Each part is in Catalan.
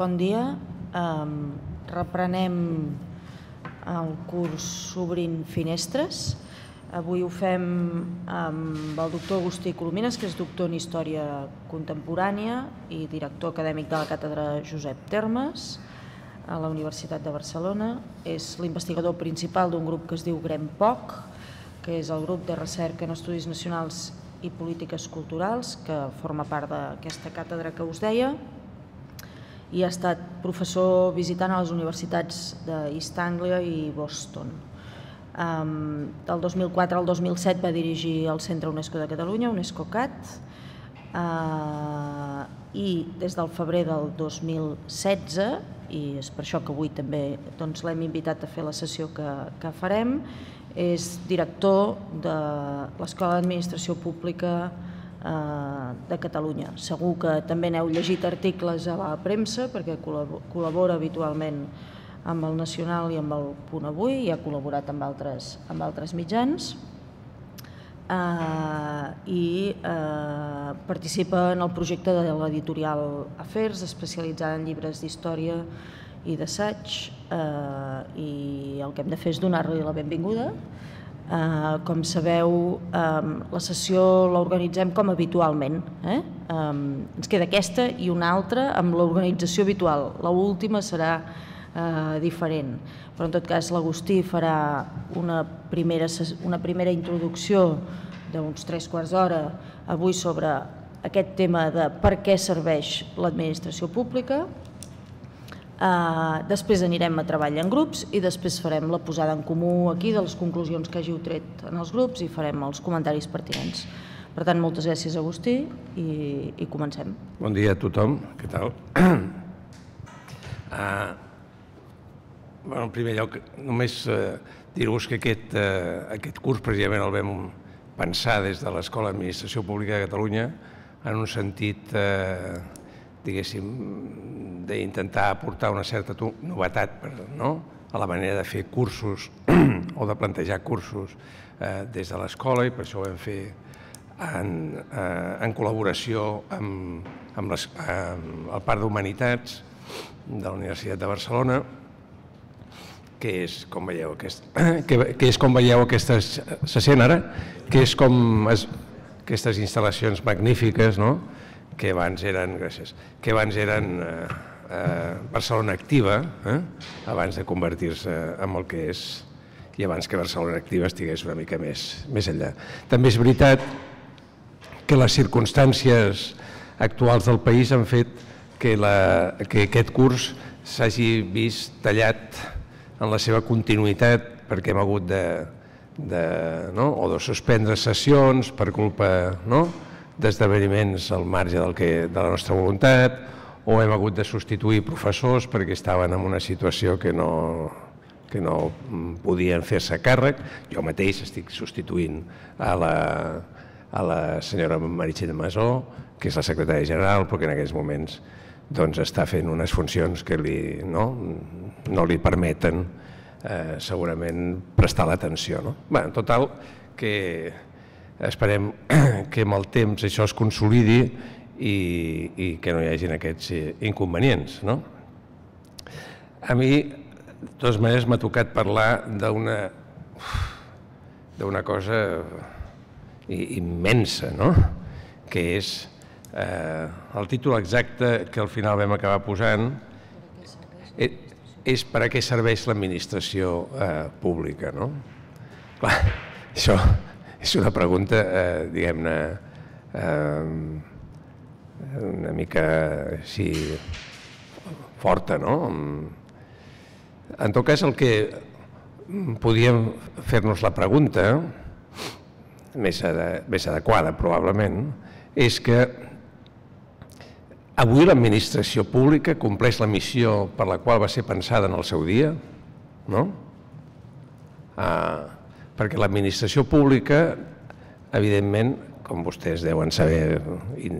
Bon dia. Um, reprenem el curs Obrint Finestres. Avui ho fem amb el doctor Agustí Colomines, que és doctor en Història Contemporània i director acadèmic de la Càtedra Josep Termes a la Universitat de Barcelona. És l'investigador principal d'un grup que es diu GREMPOC, que és el grup de recerca en estudis nacionals i polítiques culturals, que forma part d'aquesta càtedra que us deia, i ha estat professor visitant a les universitats d'East Anglia i Boston. Del 2004 al 2007 va dirigir el Centre UNESCO de Catalunya, UNESCO-CAT, uh, i des del febrer del 2016, i és per això que avui també doncs, l'hem invitat a fer la sessió que, que farem, és director de l'Escola d'Administració Pública Eh, de Catalunya. Segur que també n'heu llegit articles a la premsa perquè col·labora habitualment amb el Nacional i amb el Punt Avui i ha col·laborat amb altres, amb altres mitjans eh, i eh, participa en el projecte de l'editorial Afers, especialitzada en llibres d'història i d'assaig eh, i el que hem de fer és donar-li la benvinguda Eh, com sabeu, eh, la sessió l'organitzem com habitualment. Eh? Eh, ens queda aquesta i una altra amb l'organització habitual. La última serà eh, diferent, però en tot cas l'Agustí farà una primera, una primera introducció d'uns tres quarts d'hora avui sobre aquest tema de per què serveix l'administració pública, Uh, després anirem a treballar en grups i després farem la posada en comú aquí de les conclusions que hàgiu tret en els grups i farem els comentaris pertinents. Per tant, moltes gràcies, Agustí, i, i comencem. Bon dia a tothom, què tal? Uh, bueno, en primer lloc, només uh, dir-vos que aquest, uh, aquest curs precisament el vam pensar des de l'Escola d'Administració Pública de Catalunya en un sentit uh, diguéssim, d'intentar aportar una certa novetat per, no? a la manera de fer cursos o de plantejar cursos eh, des de l'escola i per això ho vam fer en, eh, en col·laboració amb, amb, les, amb el Parc d'Humanitats de la Universitat de Barcelona, que és, com veieu, aquest, que, que és com veieu aquestes, se sent ara, que és com es, aquestes instal·lacions magnífiques, no?, que abans eren, gràcies, que abans eren eh, eh, Barcelona Activa, eh, abans de convertir-se en el que és i abans que Barcelona Activa estigués una mica més, més enllà. També és veritat que les circumstàncies actuals del país han fet que, la, que aquest curs s'hagi vist tallat en la seva continuïtat perquè hem hagut de, de, no? o de suspendre sessions per culpa no? D'esdeveniments al marge del que, de la nostra voluntat, o hem hagut de substituir professors perquè estaven en una situació que no, que no podien fer-se càrrec. Jo mateix estic substituint a la, a la senyora Meritxell Masó, que és la secretària general, perquè en aquests moments doncs, està fent unes funcions que li, no, no li permeten eh, segurament prestar l'atenció. No? Bé, en total, que Esperem que amb el temps això es consolidi i, i que no hi hagin aquests eh, inconvenients. No? A mi, de totes maneres, m'ha tocat parlar d'una d'una cosa immensa, no? que és eh, el títol exacte que al final vam acabar posant és, eh, és per a què serveix l'administració eh, pública. No? Clar, això és una pregunta, eh, diguem-ne, eh, una mica així forta, no? En tot cas, el que podíem fer-nos la pregunta, més, ad més adequada probablement, és que avui l'administració pública compleix la missió per la qual va ser pensada en el seu dia, no? Ah, perquè l'administració pública, evidentment, com vostès deuen saber, i,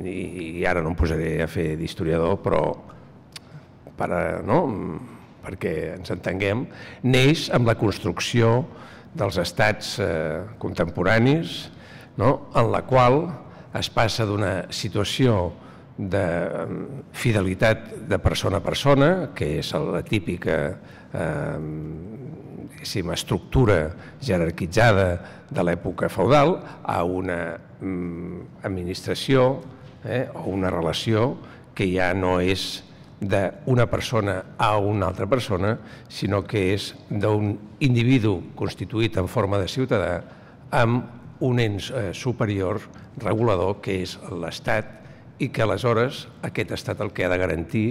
i ara no em posaré a fer d'historiador, però per no? perquè ens entenguem, neix amb la construcció dels estats eh, contemporanis, no? en la qual es passa d'una situació de fidelitat de persona a persona, que és la típica eh, estructura jerarquitzada de l'època feudal, a una mm, administració eh, o una relació que ja no és d'una persona a una altra persona, sinó que és d'un individu constituït en forma de ciutadà amb un ens eh, superior regulador que és l'Estat i que aleshores aquest estat el que ha de garantir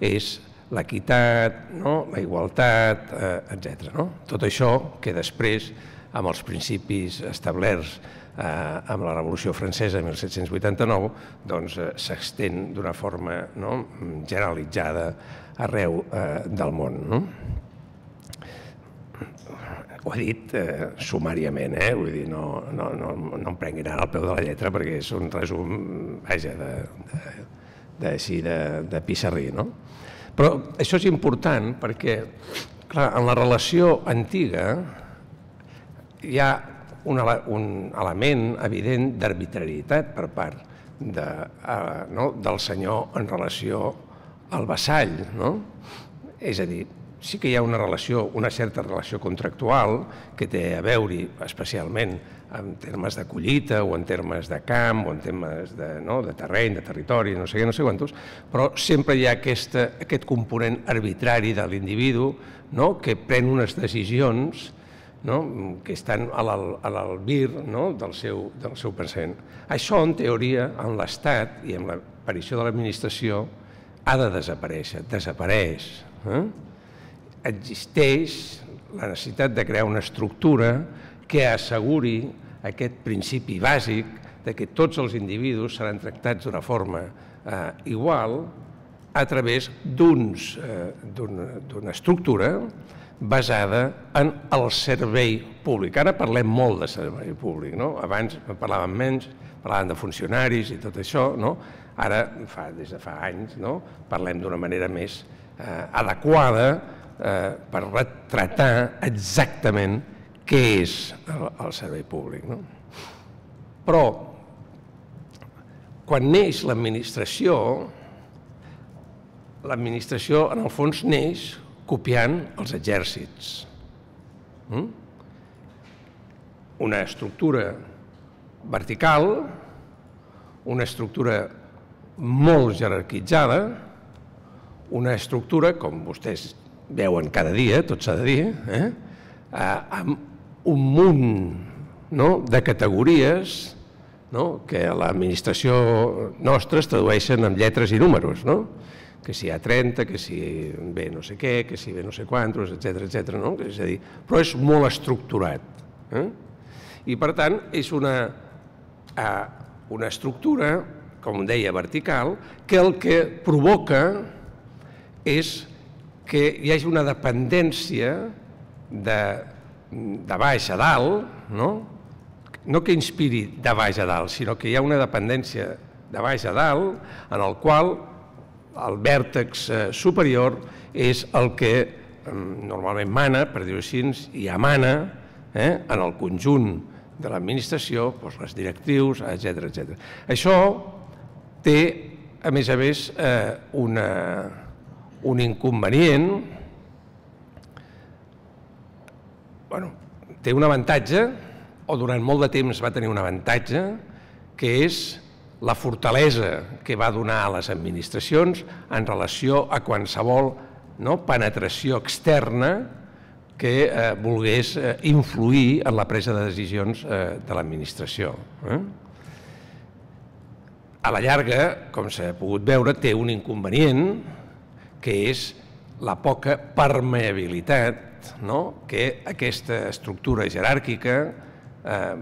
és l'equitat, no? la igualtat, eh, etc. No? Tot això que després, amb els principis establerts eh, amb la Revolució Francesa de 1789, doncs eh, s'extén d'una forma no? generalitzada arreu eh, del món. No? ho he dit eh, sumàriament, eh? vull dir, no, no, no, no em prenguin ara al peu de la lletra perquè és un resum, vaja, de, de, de, així, de, de pissarrí, no? Però això és important perquè, clar, en la relació antiga hi ha un, un element evident d'arbitrarietat per part de, uh, no, del senyor en relació al vassall, no? És a dir, sí que hi ha una relació, una certa relació contractual que té a veure especialment en termes de collita o en termes de camp o en termes de, no, de terreny, de territori, no sé què, no sé quantos, però sempre hi ha aquesta, aquest component arbitrari de l'individu no, que pren unes decisions no, que estan a l'albir no, del, seu, del seu pensament. Això, en teoria, en l'Estat i en l'aparició de l'administració, ha de desaparèixer, desapareix. Eh? existeix la necessitat de crear una estructura que asseguri aquest principi bàsic de que tots els individus seran tractats d'una forma eh, igual a través eh, d'una estructura basada en el servei públic. Ara parlem molt de servei públic, no? Abans parlàvem menys, parlàvem de funcionaris i tot això, no? Ara, fa, des de fa anys, no? parlem d'una manera més eh, adequada eh, per retratar exactament què és el, el servei públic. No? Però, quan neix l'administració, l'administració en el fons neix copiant els exèrcits. Mm? Una estructura vertical, una estructura molt jerarquitzada, una estructura, com vostès veuen cada dia, tot s'ha de dir, eh? amb un munt no? de categories no? que a l'administració nostra es tradueixen en lletres i números, no? que si hi ha 30, que si ve no sé què, que si ve no sé quantos, etc etc. no? És a dir, però és molt estructurat. Eh? I per tant és una, eh, una estructura, com deia, vertical, que el que provoca és que hi hagi una dependència de, de baix a dalt, no? no que inspiri de baix a dalt, sinó que hi ha una dependència de baix a dalt en el qual el vèrtex eh, superior és el que normalment mana, per dir-ho així, i emana eh, en el conjunt de l'administració, doncs les directrius, etc etc. Això té, a més a més, eh, una, un inconvenient, bueno, té un avantatge, o durant molt de temps va tenir un avantatge, que és la fortalesa que va donar a les administracions en relació a qualsevol no, penetració externa que eh, volgués eh, influir en la presa de decisions eh, de l'administració. Eh? A la llarga, com s'ha pogut veure, té un inconvenient, que és la poca permeabilitat no? que aquesta estructura jeràrquica eh,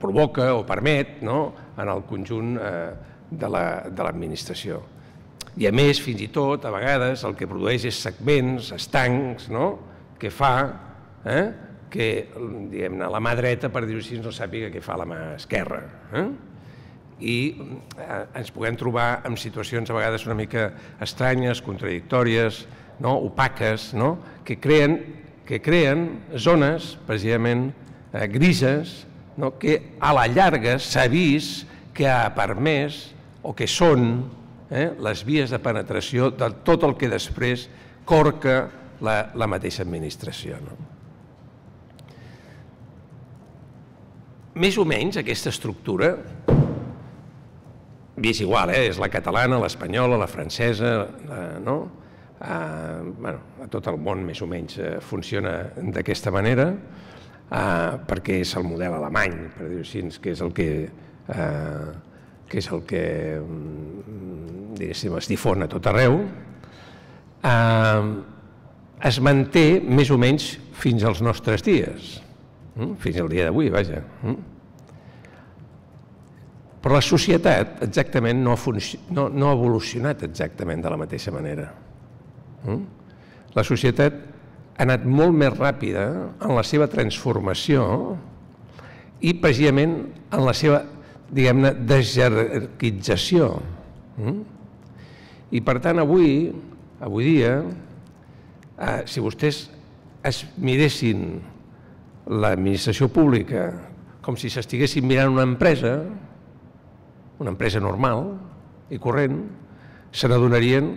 provoca o permet no? en el conjunt eh, de l'administració. La, I a més, fins i tot, a vegades, el que produeix és segments, estancs, no? que fa eh? que diguem la mà dreta, per dir-ho així, no sàpiga què fa la mà esquerra. Eh? i eh, ens puguem trobar en situacions a vegades una mica estranyes, contradictòries, no? opaques, no? que creen que creen zones, precisament, eh, grises, no? que a la llarga s'ha vist que ha permès o que són eh, les vies de penetració de tot el que després corca la, la mateixa administració. No? Més o menys aquesta estructura és igual, eh? és la catalana, l'espanyola, la francesa, la, no? Uh, bueno, a tot el món més o menys uh, funciona d'aquesta manera uh, perquè és el model alemany, per dir-ho així, que és el que, uh, que, és el que um, diguéssim, es difon a tot arreu, uh, es manté més o menys fins als nostres dies, mm? fins al dia d'avui, vaja. Mm? Però la societat exactament no ha, no, no ha evolucionat exactament de la mateixa manera. Mm? La societat ha anat molt més ràpida en la seva transformació i precisament en la seva, diguem-ne, desjerarquització. Mm? I per tant avui, avui dia, eh, si vostès es miressin l'administració pública com si s'estiguessin mirant una empresa, una empresa normal i corrent, se n'adonarien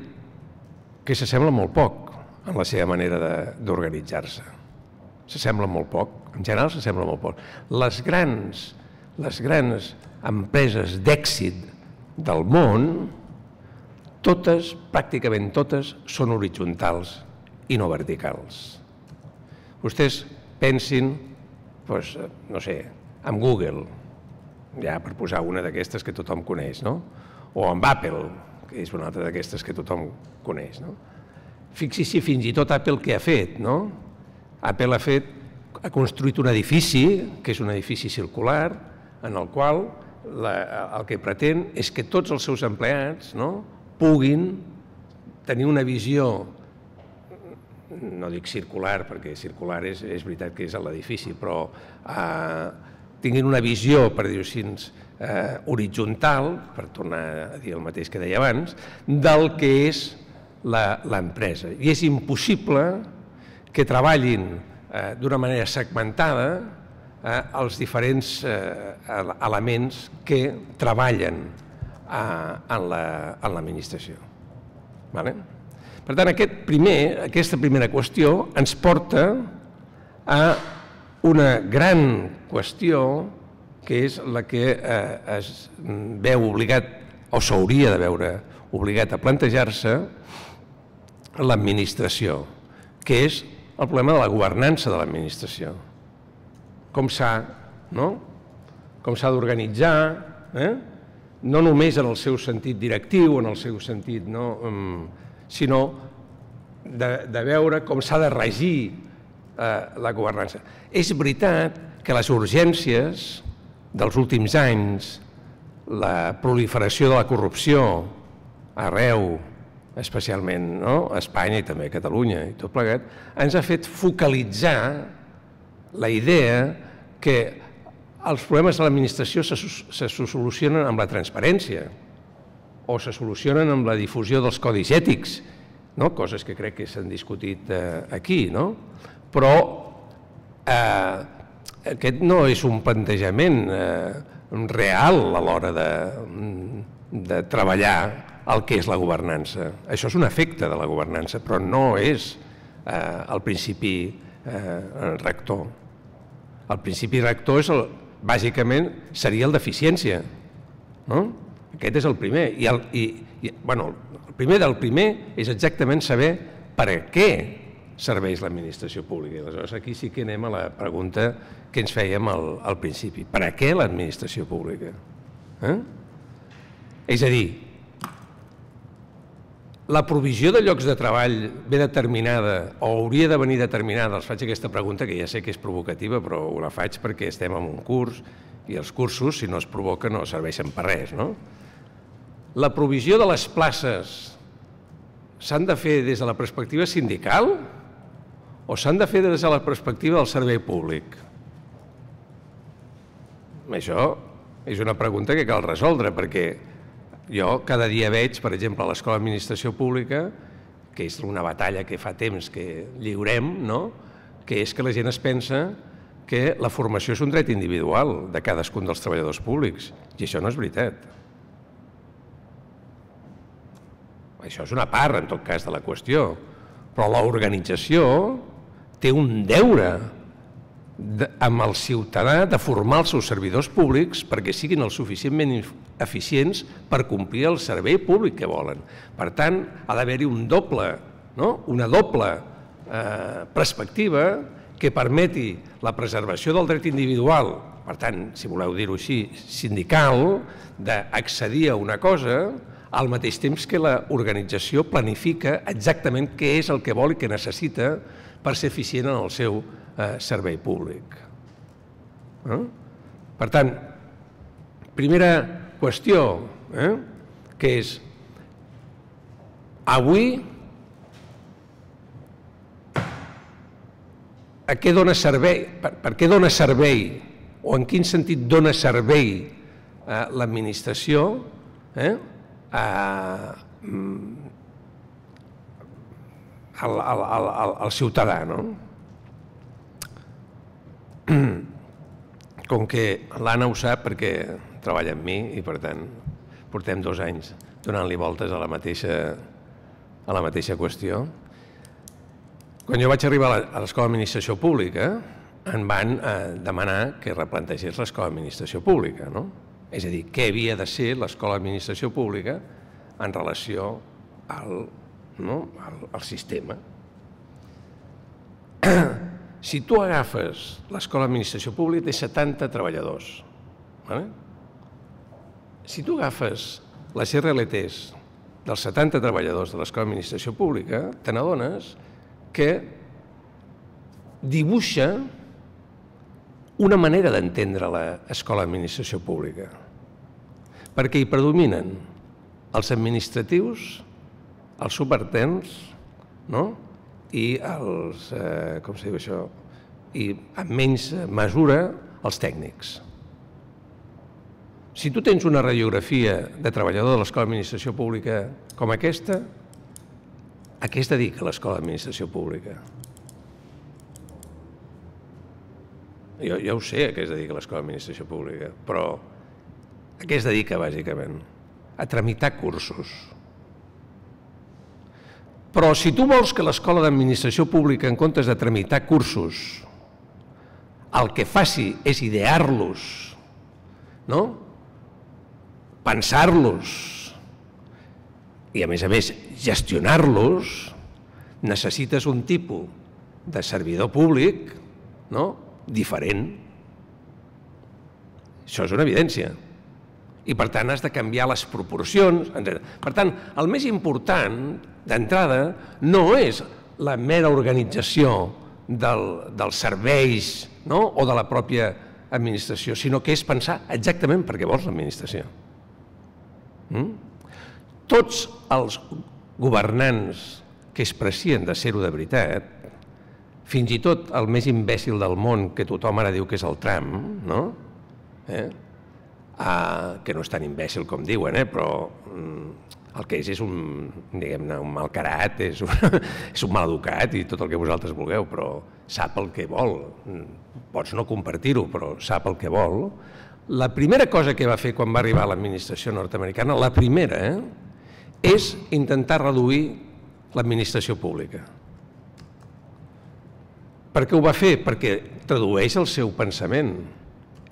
que s'assembla molt poc en la seva manera d'organitzar-se. S'assembla molt poc, en general s'assembla molt poc. Les grans, les grans empreses d'èxit del món, totes, pràcticament totes, són horitzontals i no verticals. Vostès pensin, doncs, no sé, en Google, ja per posar una d'aquestes que tothom coneix, no? o amb Apple, que és una altra d'aquestes que tothom coneix. No? Fixi-s'hi fins i tot Apple que ha fet. No? Apple ha fet ha construït un edifici, que és un edifici circular, en el qual la, el que pretén és que tots els seus empleats no, puguin tenir una visió, no dic circular, perquè circular és, és veritat que és l'edifici, però eh, tinguin una visió, per dir-ho així, eh, horitzontal, per tornar a dir el mateix que deia abans, del que és l'empresa. I és impossible que treballin eh, d'una manera segmentada eh, els diferents eh, elements que treballen eh, en l'administració. La, vale? Per tant, aquest primer, aquesta primera qüestió ens porta a una gran qüestió que és la que eh, es veu obligat o s'hauria de veure obligat a plantejar-se l'administració, que és el problema de la governança de l'administració. Com s'ha no? com s'ha d'organitzar, eh? no només en el seu sentit directiu, en el seu sentit, no? sinó de, de veure com s'ha de regir eh, la governança. És veritat que les urgències dels últims anys, la proliferació de la corrupció arreu, especialment no? a Espanya i també a Catalunya i tot plegat, ens ha fet focalitzar la idea que els problemes de l'administració se, se solucionen amb la transparència o se solucionen amb la difusió dels codis ètics, no? coses que crec que s'han discutit eh, aquí, no? però eh, aquest no és un plantejament eh, real a l'hora de, de treballar el que és la governança. Això és un efecte de la governança, però no és eh, el principi eh, rector. El principi rector és el, bàsicament seria el d'eficiència. No? Aquest és el primer. I el, i, i, bueno, el primer del primer és exactament saber per què serveix l'administració pública. I aleshores aquí sí que anem a la pregunta que ens fèiem al, al principi. Per a què l'administració pública? Eh? És a dir, la provisió de llocs de treball ve determinada o hauria de venir determinada, els faig aquesta pregunta que ja sé que és provocativa, però ho la faig perquè estem en un curs i els cursos, si no es provoca, no serveixen per res. No? La provisió de les places s'han de fer des de la perspectiva sindical o s'han de fer des de la perspectiva del servei públic? Això és una pregunta que cal resoldre, perquè jo cada dia veig, per exemple, a l'Escola d'Administració Pública, que és una batalla que fa temps que lliurem, no? que és que la gent es pensa que la formació és un dret individual de cadascun dels treballadors públics, i això no és veritat. Això és una part, en tot cas, de la qüestió. Però l'organització té un deure de, amb el ciutadà de formar els seus servidors públics perquè siguin el suficientment eficients per complir el servei públic que volen. Per tant, ha d'haver-hi un doble, no? una doble eh, perspectiva que permeti la preservació del dret individual, per tant, si voleu dir-ho així, sindical, d'accedir a una cosa, al mateix temps que l'organització planifica exactament què és el que vol i què necessita per ser eficient en el seu eh, servei públic. Eh? Per tant, primera qüestió, eh, que és avui a què dona servei, per, què dona servei o en quin sentit dona servei eh, l'administració eh, a, al, al, al, al ciutadà. No? Com que l'Anna ho sap perquè treballa amb mi i per tant portem dos anys donant-li voltes a la mateixa, a la mateixa qüestió. Quan jo vaig arribar a l'Escola d'Administració Pública, em van eh, demanar que replantegés l'Escola d'Administració Pública. No? És a dir, què havia de ser l'Escola d'Administració Pública en relació al, no? al, al sistema. Si tu agafes l'Escola d'Administració Pública, té 70 treballadors. Vale? Si tu agafes les RLTs dels 70 treballadors de l'Escola d'Administració Pública, te n'adones que dibuixa una manera d'entendre l'escola d'administració pública, perquè hi predominen els administratius, els subalterns, no? i els, eh, com se diu això, i en menys mesura els tècnics. Si tu tens una radiografia de treballador de l'Escola d'Administració Pública com aquesta, a què es dedica l'Escola d'Administració Pública? Jo, jo ho sé a què es dedica l'Escola d'Administració Pública, però a què es dedica bàsicament? A tramitar cursos. Però si tu vols que l'Escola d'Administració Pública, en comptes de tramitar cursos, el que faci és idear-los, no? pensar-los i, a més a més, gestionar-los, necessites un tipus de servidor públic no? diferent. Això és una evidència. I, per tant, has de canviar les proporcions. Etc. Per tant, el més important, d'entrada, no és la mera organització del, dels serveis no? o de la pròpia administració, sinó que és pensar exactament per què vols l'administració. Mm? Tots els governants que es precien de ser-ho de veritat, fins i tot el més imbècil del món, que tothom ara diu que és el Trump, no? Eh? Ah, que no és tan imbècil com diuen, eh? però mm, el que és és un, diguem-ne, un malcarat, és un, és un maleducat i tot el que vosaltres vulgueu, però sap el que vol. Pots no compartir-ho, però sap el que vol. La primera cosa que va fer quan va arribar a l'administració nord-americana, la primera, eh? és intentar reduir l'administració pública. Per què ho va fer? Perquè tradueix el seu pensament.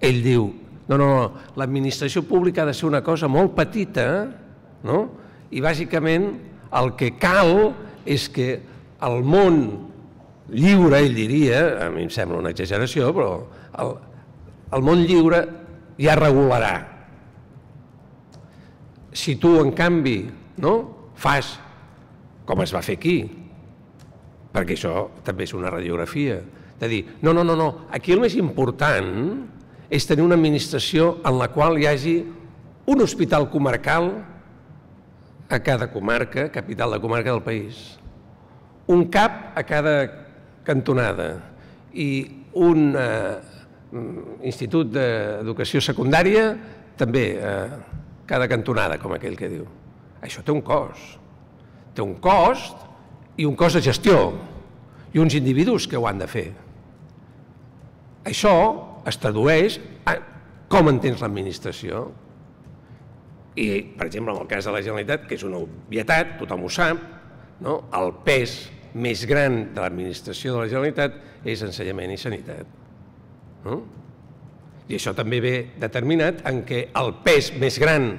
Ell diu, no, no, l'administració pública ha de ser una cosa molt petita, no? i bàsicament el que cal és que el món lliure, ell diria, a mi em sembla una exageració, però el, el món lliure ja regularà. Si tu, en canvi, no? fas com es va fer aquí, perquè això també és una radiografia, de dir, no, no, no, no, aquí el més important és tenir una administració en la qual hi hagi un hospital comarcal a cada comarca, capital de comarca del país, un CAP a cada cantonada i un eh, institut d'educació secundària també a cada cantonada, com aquell que diu. Això té un cost. Té un cost i un cost de gestió i uns individus que ho han de fer. això es tradueix a com entens l'administració. I, per exemple, en el cas de la Generalitat, que és una obvietat, tothom ho sap, no? el pes més gran de l'administració de la Generalitat és ensenyament i sanitat. No? I això també ve determinat en què el pes més gran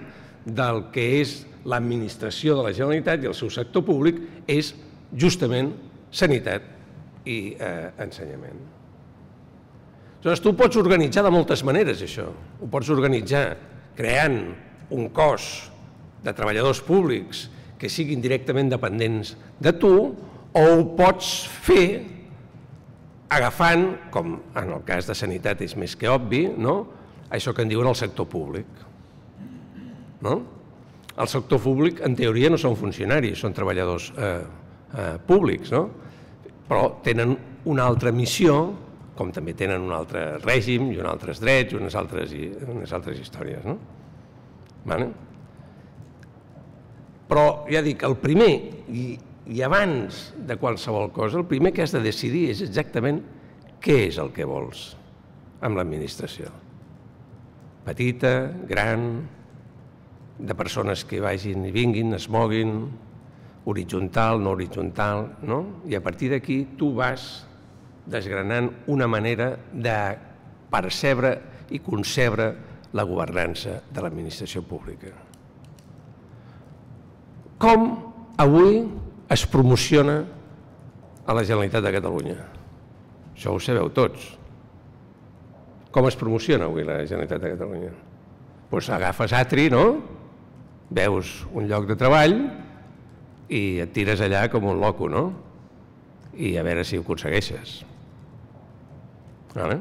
del que és l'administració de la Generalitat i el seu sector públic és justament sanitat i eh, ensenyament. Aleshores, tu pots organitzar de moltes maneres, això. Ho pots organitzar creant un cos de treballadors públics que siguin directament dependents de tu, o ho pots fer agafant, com en el cas de sanitat és més que obvi, no? això que en diuen el sector públic. No? El sector públic, en teoria, no són funcionaris, són treballadors eh, eh, públics, no? però tenen una altra missió com també tenen un altre règim i uns altres drets i unes altres, unes altres històries. No? Vale? Però ja dic, el primer, i, i abans de qualsevol cosa, el primer que has de decidir és exactament què és el que vols amb l'administració. Petita, gran, de persones que vagin i vinguin, es moguin, horitzontal, no horitzontal, no? I a partir d'aquí tu vas desgranant una manera de percebre i concebre la governança de l'administració pública. Com avui es promociona a la Generalitat de Catalunya? Això ho sabeu tots. Com es promociona avui la Generalitat de Catalunya? Doncs pues agafes Atri, no? Veus un lloc de treball i et tires allà com un loco, no? I a veure si ho aconsegueixes. Vale?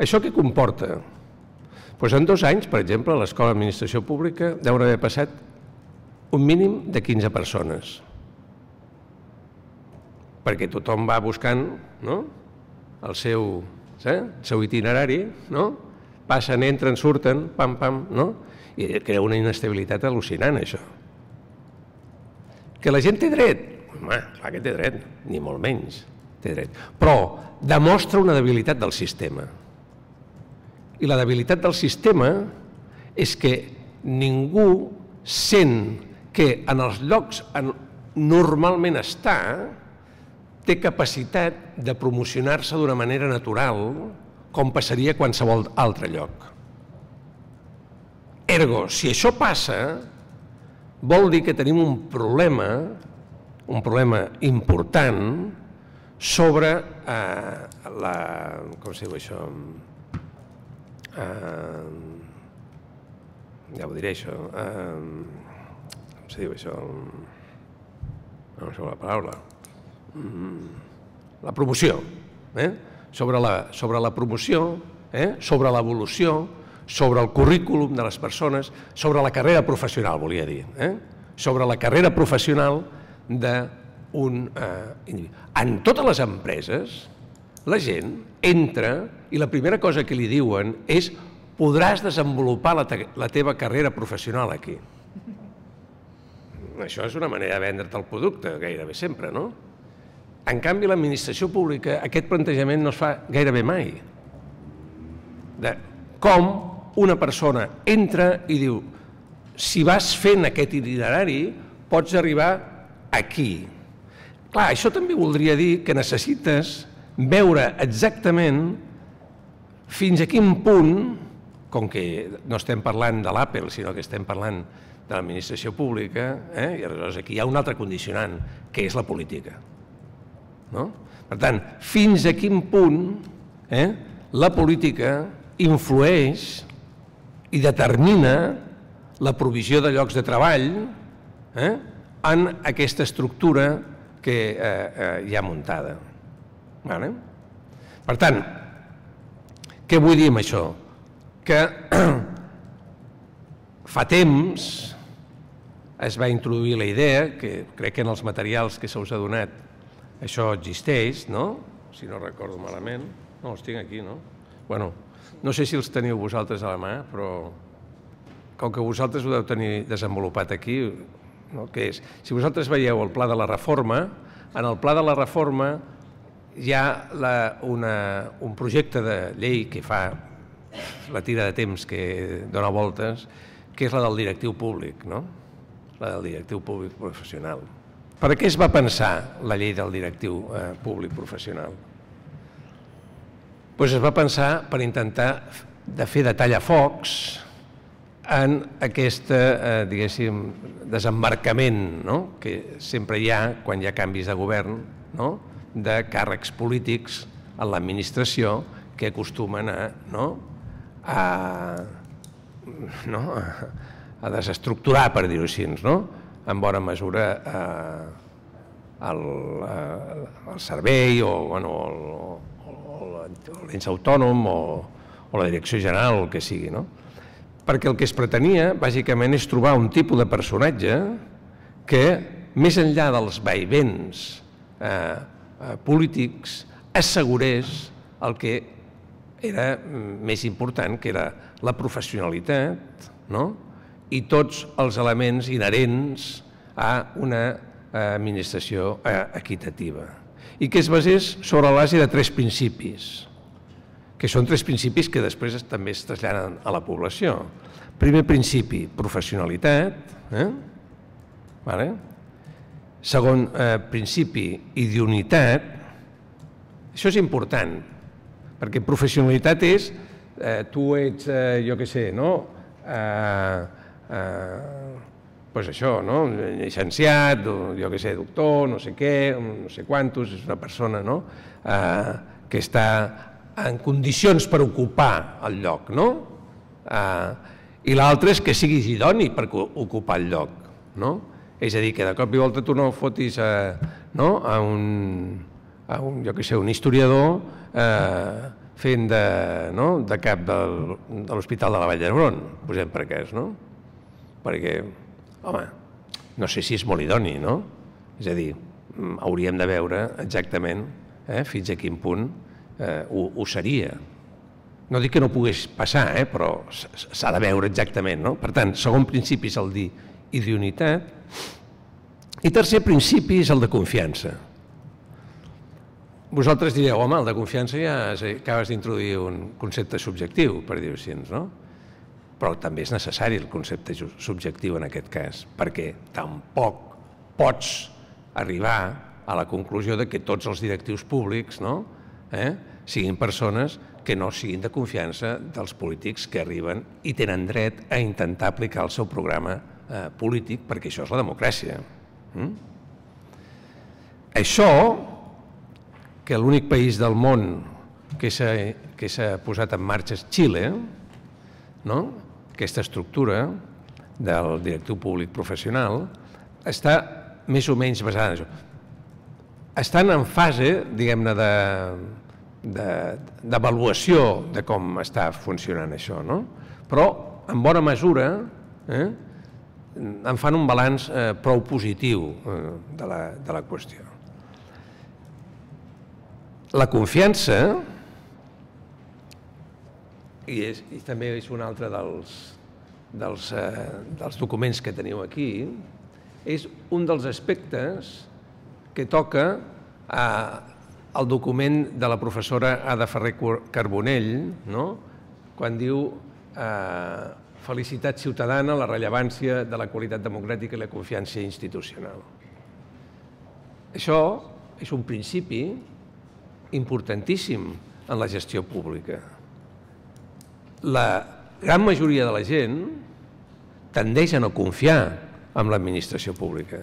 Això què comporta? Pues en dos anys, per exemple, a l'Escola d'Administració Pública deuen haver passat un mínim de 15 persones. Perquè tothom va buscant no? el seu, eh? el seu itinerari, no? passen, entren, surten, pam, pam, no? i crea una inestabilitat al·lucinant, això. Que la gent té dret? Home, clar que té dret, ni molt menys té dret. Però demostra una debilitat del sistema. I la debilitat del sistema és que ningú sent que en els llocs on normalment està té capacitat de promocionar-se d'una manera natural com passaria a qualsevol altre lloc. Ergo, si això passa, vol dir que tenim un problema, un problema important, sobre eh, la... com se diu això? Eh, ja ho diré això. Eh, com se diu això? No sé la paraula. Mm, la promoció. Eh? Sobre, la, sobre la promoció, eh? sobre l'evolució, sobre el currículum de les persones, sobre la carrera professional, volia dir. Eh? Sobre la carrera professional de un eh, individu. En totes les empreses, la gent entra i la primera cosa que li diuen és podràs desenvolupar la, te la teva carrera professional aquí. Això és una manera de vendre't el producte, gairebé sempre, no? En canvi, l'administració pública, aquest plantejament no es fa gairebé mai. De com una persona entra i diu si vas fent aquest itinerari pots arribar aquí, Clar, això també voldria dir que necessites veure exactament fins a quin punt, com que no estem parlant de l'Apple, sinó que estem parlant de l'administració pública, eh? i aleshores aquí hi ha un altre condicionant, que és la política. No? Per tant, fins a quin punt eh, la política influeix i determina la provisió de llocs de treball eh, en aquesta estructura que eh, eh, hi ha muntada. Vale? Per tant, què vull dir amb això? Que fa temps es va introduir la idea, que crec que en els materials que se us ha donat això existeix, no? si no recordo malament. No, els tinc aquí, no? Bueno, no sé si els teniu vosaltres a la mà, però com que vosaltres ho deu tenir desenvolupat aquí, no? que és, si vosaltres veieu el pla de la reforma, en el pla de la reforma hi ha la, una, un projecte de llei que fa la tira de temps que dona voltes, que és la del directiu públic, no? la del directiu públic professional. Per què es va pensar la llei del directiu eh, públic professional? Pues es va pensar per intentar de fer de tallafocs en aquest eh, diguéssim, desembarcament no? que sempre hi ha quan hi ha canvis de govern no? de càrrecs polítics en l'administració que acostumen a, no? a, no? a desestructurar, per dir-ho així, no? en bona mesura eh, el, eh, el servei o, bueno, l'ens autònom o, o la direcció general o el que sigui. No? Perquè el que es pretenia, bàsicament, és trobar un tipus de personatge que, més enllà dels vaivents eh, eh, polítics, assegurés el que era més important, que era la professionalitat, no? i tots els elements inherents a una eh, administració eh, equitativa i que es basés sobre la de tres principis, que són tres principis que després també es traslladen a la població. Primer principi, professionalitat. Eh? Vale? Segon eh, principi, idionitat. Això és important, perquè professionalitat és, eh, tu ets, eh, jo què sé, no? Eh, eh, pues això, no? llicenciat, jo que sé, doctor, no sé què, no sé quantos, és una persona no? eh, que està en condicions per ocupar el lloc, no? Eh, I l'altre és que siguis idoni per ocupar el lloc, no? És a dir, que de cop i volta tu no fotis a, no? a, un, a un, jo que sé, un historiador eh, fent de, no? de cap del, de l'Hospital de la Vall d'Hebron, posem per cas, no? perquè, home, no sé si és molt idoni, no? És a dir, mm, hauríem de veure exactament eh, fins a quin punt eh, ho, ho seria. No dic que no pogués passar, eh, però s'ha de veure exactament. No? Per tant, segon principi és el d'idionitat i tercer principi és el de confiança. Vosaltres direu, home, el de confiança ja acabes d'introduir un concepte subjectiu, per dir-ho així, no? però també és necessari el concepte subjectiu en aquest cas, perquè tampoc pots arribar a la conclusió de que tots els directius públics no? eh, siguin persones que no siguin de confiança dels polítics que arriben i tenen dret a intentar aplicar el seu programa eh, polític, perquè això és la democràcia. Mm? Això, que l'únic país del món que s'ha posat en marxa és Xile, no? aquesta estructura del directiu públic professional està més o menys basada en això. Estan en fase, diguem-ne, d'avaluació de, de, com està funcionant això, no? però en bona mesura eh, en fan un balanç eh, prou positiu eh, de, la, de la qüestió. La confiança i, és, i també és un altre dels, dels, eh, dels documents que teniu aquí, és un dels aspectes que toca eh, el document de la professora Ada Ferrer Carbonell, no? quan diu eh, felicitat ciutadana, la rellevància de la qualitat democràtica i la confiança institucional. Això és un principi importantíssim en la gestió pública la gran majoria de la gent tendeix a no confiar en l'administració pública,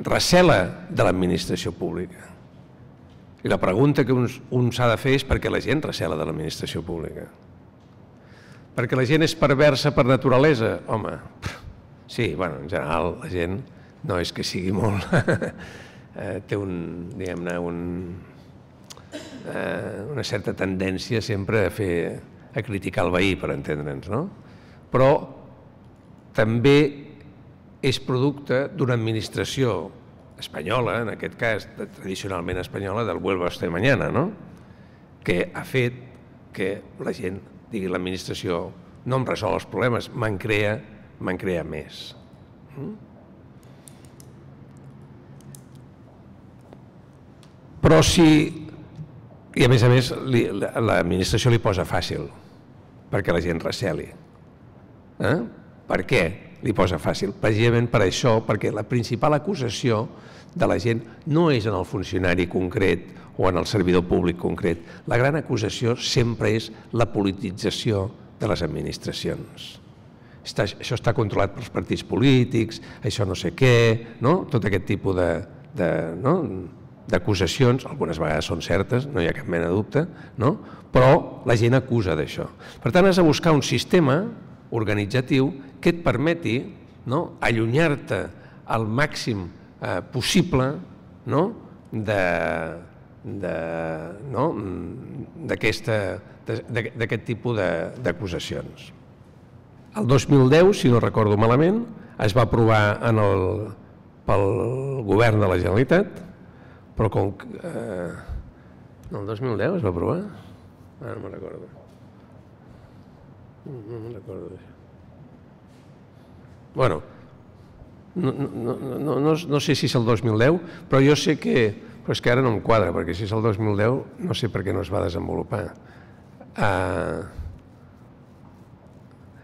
recela de l'administració pública. I la pregunta que un, un s'ha de fer és per què la gent recela de l'administració pública. Perquè la gent és perversa per naturalesa? Home, sí, bueno, en general la gent no és que sigui molt... eh, té un, diguem-ne, un, eh, una certa tendència sempre a fer a criticar el veí, per entendre'ns, no? Però també és producte d'una administració espanyola, en aquest cas tradicionalment espanyola, del Huelva este mañana, no? que ha fet que la gent digui l'administració no em resol els problemes, me'n crea, me'n crea més. Mm? Però si I a més a més l'administració li posa fàcil perquè la gent receli. Eh? Per què li posa fàcil? Precisament per això, perquè la principal acusació de la gent no és en el funcionari concret o en el servidor públic concret. La gran acusació sempre és la politització de les administracions. Està, això està controlat pels partits polítics, això no sé què, no? tot aquest tipus de, de, no? d'acusacions, algunes vegades són certes, no hi ha cap mena de dubte, no? però la gent acusa d'això. Per tant, has de buscar un sistema organitzatiu que et permeti no? allunyar-te al màxim eh, possible no? d'aquest tipus d'acusacions. El 2010, si no recordo malament, es va aprovar en el, pel govern de la Generalitat però com. Eh, el 2010 es va aprovar? Ara no me'n recordo. No, no me'n recordo d'això. Bueno, no, no, no, no, no sé si és el 2010, però jo sé que... Però és que ara no em quadra, perquè si és el 2010 no sé per què no es va desenvolupar. Uh,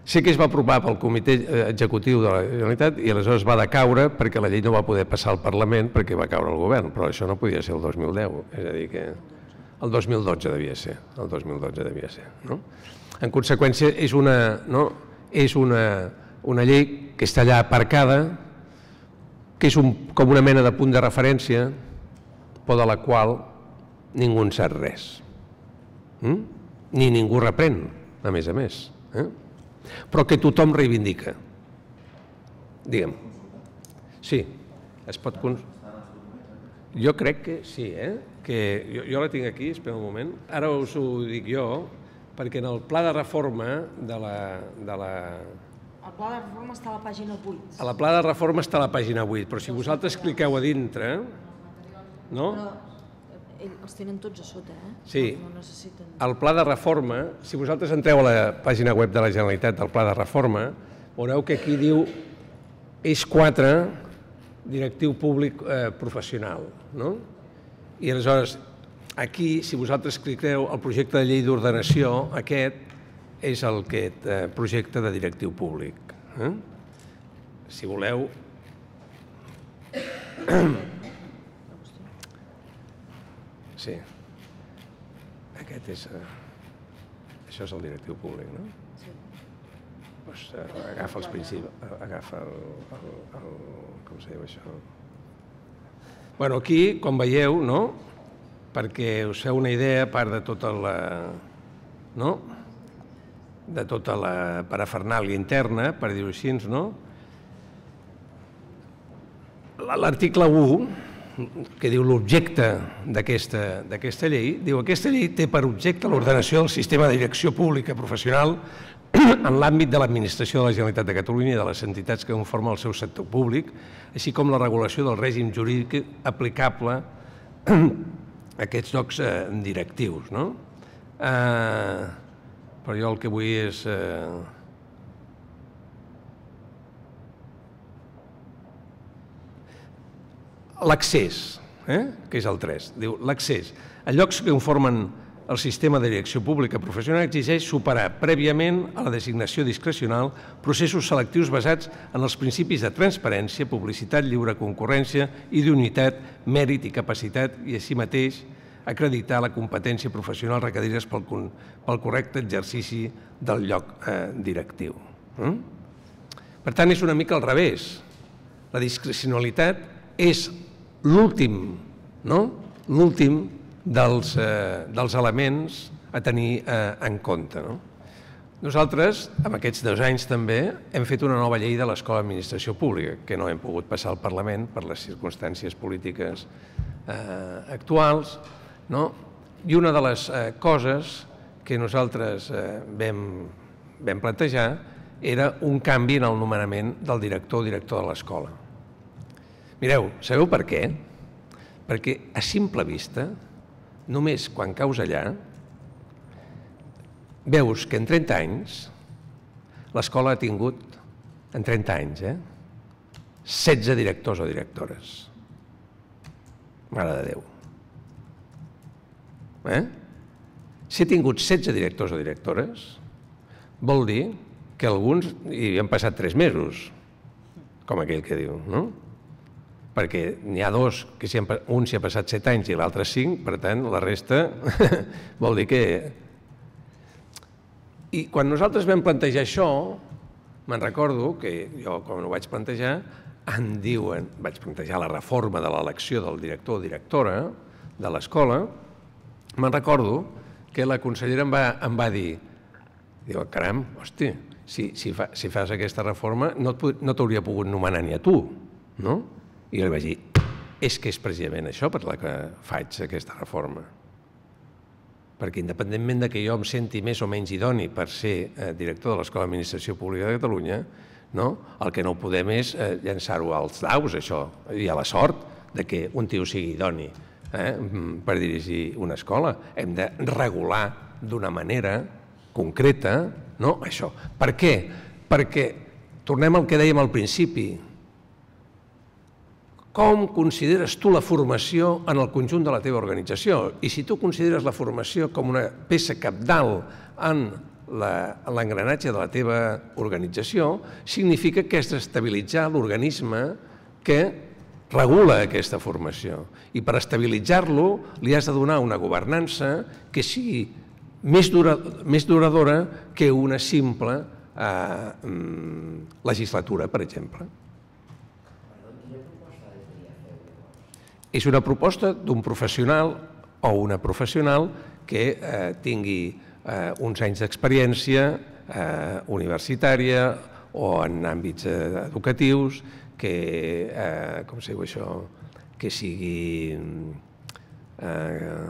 Sé que es va aprovar pel comitè eh, executiu de la Generalitat i aleshores va decaure perquè la llei no va poder passar al Parlament perquè va caure el govern, però això no podia ser el 2010, és a dir que el 2012 devia ser, el 2012 devia ser. No? En conseqüència, és una, no? és una, una llei que està allà aparcada, que és un, com una mena de punt de referència, però de la qual ningú en sap res. Mm? Ni ningú reprèn, a més a més. Eh? però que tothom reivindica. Digue'm. Sí, es pot... Jo crec que sí, eh? Que jo, jo la tinc aquí, espera un moment. Ara us ho dic jo, perquè en el pla de reforma de la... De la... El pla de reforma està a la pàgina 8. A la pla de reforma està a la pàgina 8, però si vosaltres cliqueu a dintre... No? Però els tenen tots a sota, eh? Sí. No, no necessiten... El pla de reforma, si vosaltres entreu a la pàgina web de la Generalitat del pla de reforma, veureu que aquí diu eix 4, directiu públic eh, professional, no? I aleshores, aquí, si vosaltres cliqueu el projecte de llei d'ordenació, aquest és el que eh, projecte de directiu públic. Eh? Si voleu... Sí. Aquest és... Eh, això és el directiu públic, no? Sí. Pues, eh, agafa els principis, agafa el, el, el, com se diu això? Bueno, aquí, com veieu, no? perquè us feu una idea, a part de tota la... no? de tota la parafernàlia interna, per dir-ho així, no? L'article 1 que diu l'objecte d'aquesta llei, diu aquesta llei té per objecte l'ordenació del sistema de direcció pública professional en l'àmbit de l'administració de la Generalitat de Catalunya i de les entitats que conformen el seu sector públic, així com la regulació del règim jurídic aplicable a aquests llocs eh, directius. No? Eh, però jo el que vull és... Eh, l'accés, eh? que és el 3, diu l'accés a llocs que conformen el sistema de direcció pública professional exigeix superar prèviament a la designació discrecional processos selectius basats en els principis de transparència, publicitat, lliure concurrència, idoneïtat, mèrit i capacitat i així mateix acreditar la competència professional requerides pel, pel correcte exercici del lloc eh, directiu. Mm? Per tant, és una mica al revés. La discrecionalitat és l'últim no? l'últim dels, eh, dels elements a tenir eh, en compte. No? Nosaltres, amb aquests dos anys també, hem fet una nova llei de l'Escola d'Administració Pública, que no hem pogut passar al Parlament per les circumstàncies polítiques eh, actuals, no? i una de les eh, coses que nosaltres eh, vam, vam plantejar era un canvi en el nomenament del director o director de l'escola. Mireu, sabeu per què? Perquè a simple vista, només quan caus allà, veus que en 30 anys l'escola ha tingut, en 30 anys, eh, 16 directors o directores. Mare de Déu. Eh? si he tingut 16 directors o directores, vol dir que alguns hi han passat 3 mesos, com aquell que diu, no? Perquè n'hi ha dos, que si han, un s'hi ha passat 7 anys i l'altre 5, per tant, la resta vol dir que... I quan nosaltres vam plantejar això, me'n recordo que jo, quan ho vaig plantejar, em diuen, vaig plantejar la reforma de l'elecció del director o directora de l'escola, me'n recordo que la consellera em va, em va dir, diu, caram, hosti, si, si, fa, si fas aquesta reforma no, no t'hauria pogut nomenar ni a tu, no? I jo li vaig dir, és que és precisament això per la que faig aquesta reforma. Perquè independentment de que jo em senti més o menys idoni per ser eh, director de l'Escola d'Administració Pública de Catalunya, no? el que no podem és eh, llançar-ho als daus, això, i a la sort de que un tio sigui idoni eh, per dirigir una escola. Hem de regular d'una manera concreta no? això. Per què? Perquè, tornem al que dèiem al principi, com consideres tu la formació en el conjunt de la teva organització? I si tu consideres la formació com una peça capdalt en l'engranatge de la teva organització, significa que has d'estabilitzar l'organisme que regula aquesta formació. I per estabilitzar-lo li has de donar una governança que sigui més, dura, més duradora que una simple eh, mm, legislatura, per exemple. És una proposta d'un professional o una professional que eh, tingui eh, uns anys d'experiència eh, universitària o en àmbits eh, educatius, que, eh, com se això, que sigui, eh,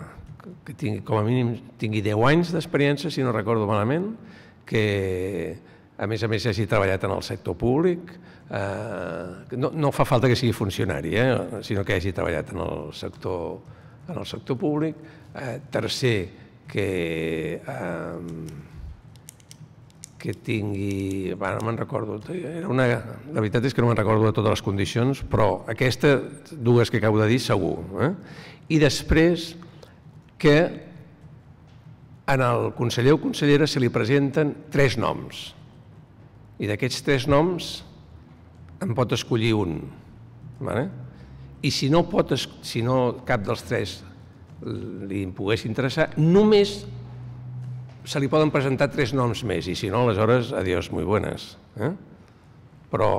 que tingui, com a mínim tingui 10 anys d'experiència, si no recordo malament, que a més a més hagi treballat en el sector públic, eh, no, no fa falta que sigui funcionari, eh, sinó que hagi treballat en el sector, en el sector públic. Eh, tercer, que eh, que tingui... Va, no me'n recordo. Era una, la veritat és que no me'n recordo de totes les condicions, però aquesta, dues que acabo de dir, segur. Eh? I després que en el conseller o consellera se li presenten tres noms. I d'aquests tres noms en pot escollir un. Vale? I si no, pot, si no cap dels tres li pogués interessar, només se li poden presentar tres noms més i si no, aleshores, adiós, muy buenas. Eh? Però,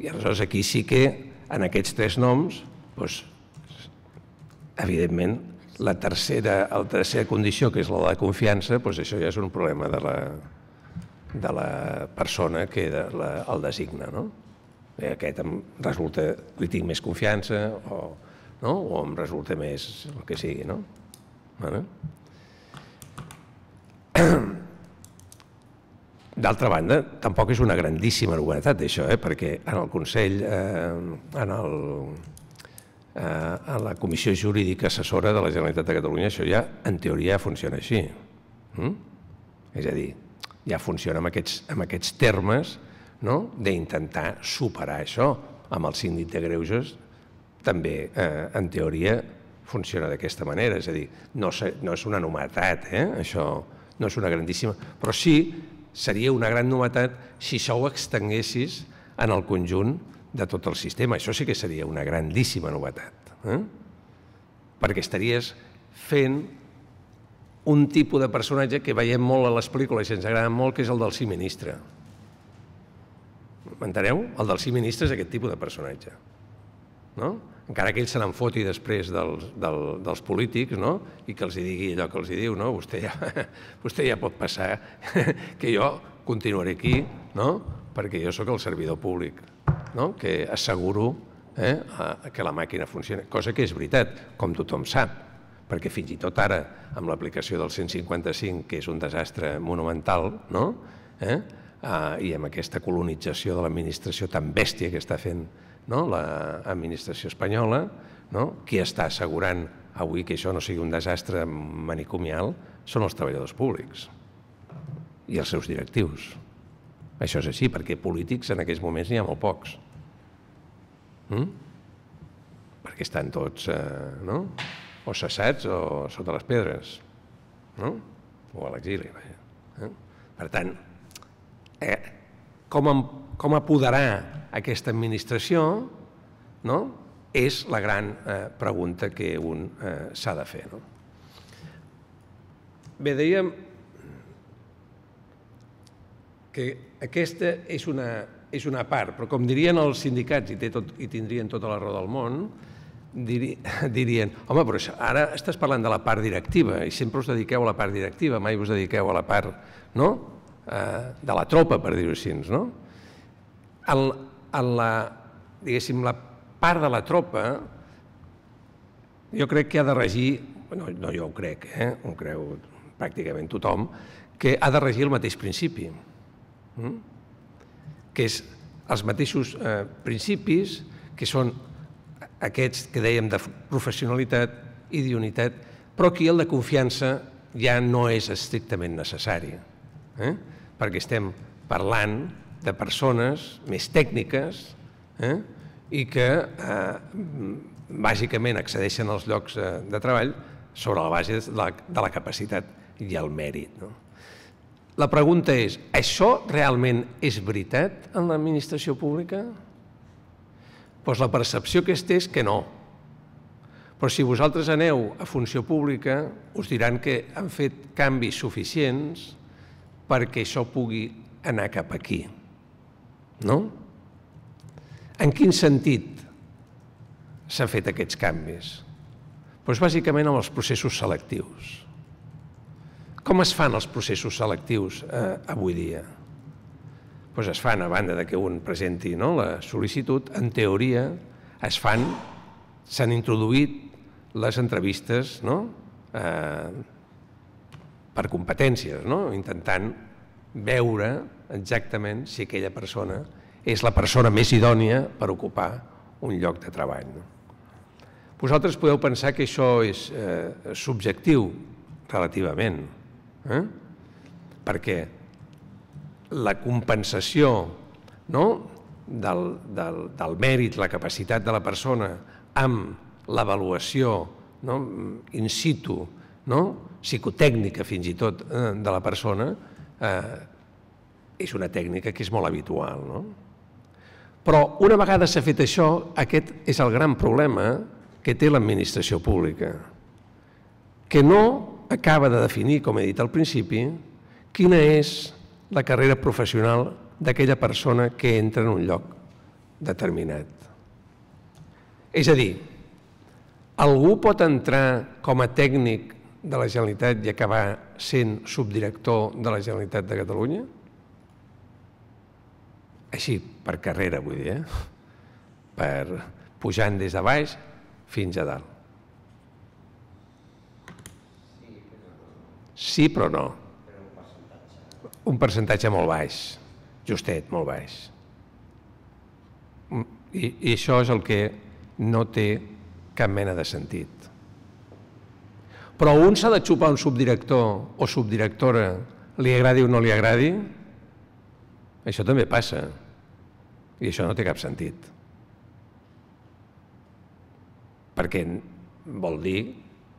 i aleshores aquí sí que en aquests tres noms, doncs, evidentment, la tercera, la tercera condició, que és la de confiança, doncs això ja és un problema de la, de la persona que de la, el designa. No? I eh, aquest em resulta, li tinc més confiança o, no? o em resulta més el que sigui. No? Vale? D'altra banda, tampoc és una grandíssima novetat això, eh? perquè en el Consell, eh, en, el, eh, en la Comissió Jurídica Assessora de la Generalitat de Catalunya, això ja, en teoria, funciona així. Mm? És a dir, ja funciona amb aquests, amb aquests termes no? d'intentar superar això. Amb el síndic de greuges també, eh, en teoria, funciona d'aquesta manera. És a dir, no, no és una novetat, eh? això no és una grandíssima, però sí seria una gran novetat si això ho estenguessis en el conjunt de tot el sistema. Això sí que seria una grandíssima novetat. Eh? Perquè estaries fent un tipus de personatge que veiem molt a les pel·lícules i ens agrada molt, que és el del sí ministre. M'enteneu? El del sí ministre és aquest tipus de personatge. No? encara que ell se n'en foti després dels, del, dels polítics, no? i que els hi digui allò que els hi diu, no? vostè, ja, vostè ja pot passar, que jo continuaré aquí, no? perquè jo sóc el servidor públic, no? que asseguro eh, que la màquina funcioni, cosa que és veritat, com tothom sap, perquè fins i tot ara, amb l'aplicació del 155, que és un desastre monumental, no? eh? Ah, i amb aquesta colonització de l'administració tan bèstia que està fent no? l'administració espanyola, no? qui està assegurant avui que això no sigui un desastre manicomial són els treballadors públics i els seus directius. Això és així, perquè polítics en aquests moments n'hi ha molt pocs. Mm? Perquè estan tots eh, no? O cessats o sota les pedres. no? o a l'exili. Eh? Per tant, eh, com, com apoderar aquesta administració no? és la gran eh, pregunta que un eh, s'ha de fer. No? Bé, dèiem que aquesta és una, és una part, però com dirien els sindicats, i, té tot, i tindrien tota la raó del món, diri, dirien, home, però ara estàs parlant de la part directiva i sempre us dediqueu a la part directiva, mai us dediqueu a la part no? eh, de la tropa, per dir-ho així. No? En, en la, diguéssim, la part de la tropa, jo crec que ha de regir, no, no jo ho crec, eh? ho creu pràcticament tothom, que ha de regir el mateix principi, mm? que és els mateixos eh, principis que són aquests que dèiem de professionalitat i d'ionitat, però aquí el de confiança ja no és estrictament necessari, eh? perquè estem parlant de persones més tècniques eh? i que eh, bàsicament accedeixen als llocs eh, de treball sobre la base de la, de la capacitat i el mèrit. No? La pregunta és, això realment és veritat en l'administració pública? Doncs la percepció que té és que no. Però si vosaltres aneu a funció pública, us diran que han fet canvis suficients perquè això pugui anar cap aquí. No? En quin sentit s'han fet aquests canvis? Doncs bàsicament amb els processos selectius. Com es fan els processos selectius eh, avui dia? Pues es fan, a banda de que un presenti no, la sol·licitud, en teoria es fan, s'han introduït les entrevistes no? eh, per competències, no? intentant veure exactament si aquella persona és la persona més idònia per ocupar un lloc de treball. No? Vosaltres podeu pensar que això és eh, subjectiu relativament, Eh? Perquè la compensació no? del, del, del mèrit, la capacitat de la persona amb l'avaluació no? in situ, no? psicotècnica fins i tot eh, de la persona, eh, és una tècnica que és molt habitual. No? Però una vegada s'ha fet això, aquest és el gran problema que té l'administració pública, que no acaba de definir, com he dit al principi, quina és la carrera professional d'aquella persona que entra en un lloc determinat. És a dir, algú pot entrar com a tècnic de la Generalitat i acabar sent subdirector de la Generalitat de Catalunya? Així, per carrera, vull dir, eh? per pujant des de baix fins a dalt. Sí, però no. Un percentatge molt baix, justet, molt baix. I, I això és el que no té cap mena de sentit. Però un s'ha de xupar un subdirector o subdirectora, li agradi o no li agradi? Això també passa. I això no té cap sentit. Perquè vol dir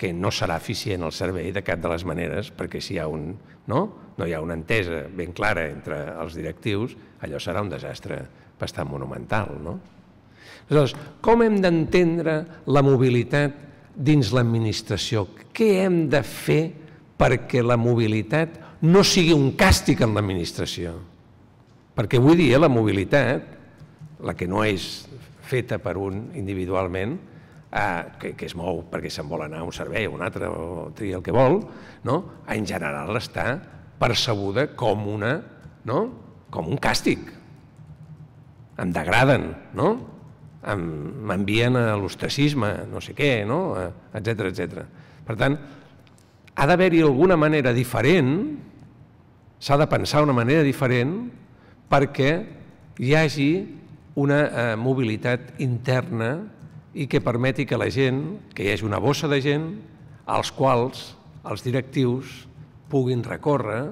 que no serà eficient el servei de cap de les maneres, perquè si hi ha un, no? no hi ha una entesa ben clara entre els directius, allò serà un desastre bastant monumental. No? Aleshores, com hem d'entendre la mobilitat dins l'administració? Què hem de fer perquè la mobilitat no sigui un càstig en l'administració? Perquè avui dia la mobilitat, la que no és feta per un individualment, eh, que, que es mou perquè se'n vol anar a un servei o un altre o tria el que vol, no? en general està percebuda com, una, no? com un càstig. Em degraden, no? m'envien a l'ostracisme, no sé què, no? etc eh, etc. Per tant, ha d'haver-hi alguna manera diferent, s'ha de pensar una manera diferent perquè hi hagi una eh, mobilitat interna i que permeti que la gent, que hi hagi una bossa de gent als quals els directius puguin recórrer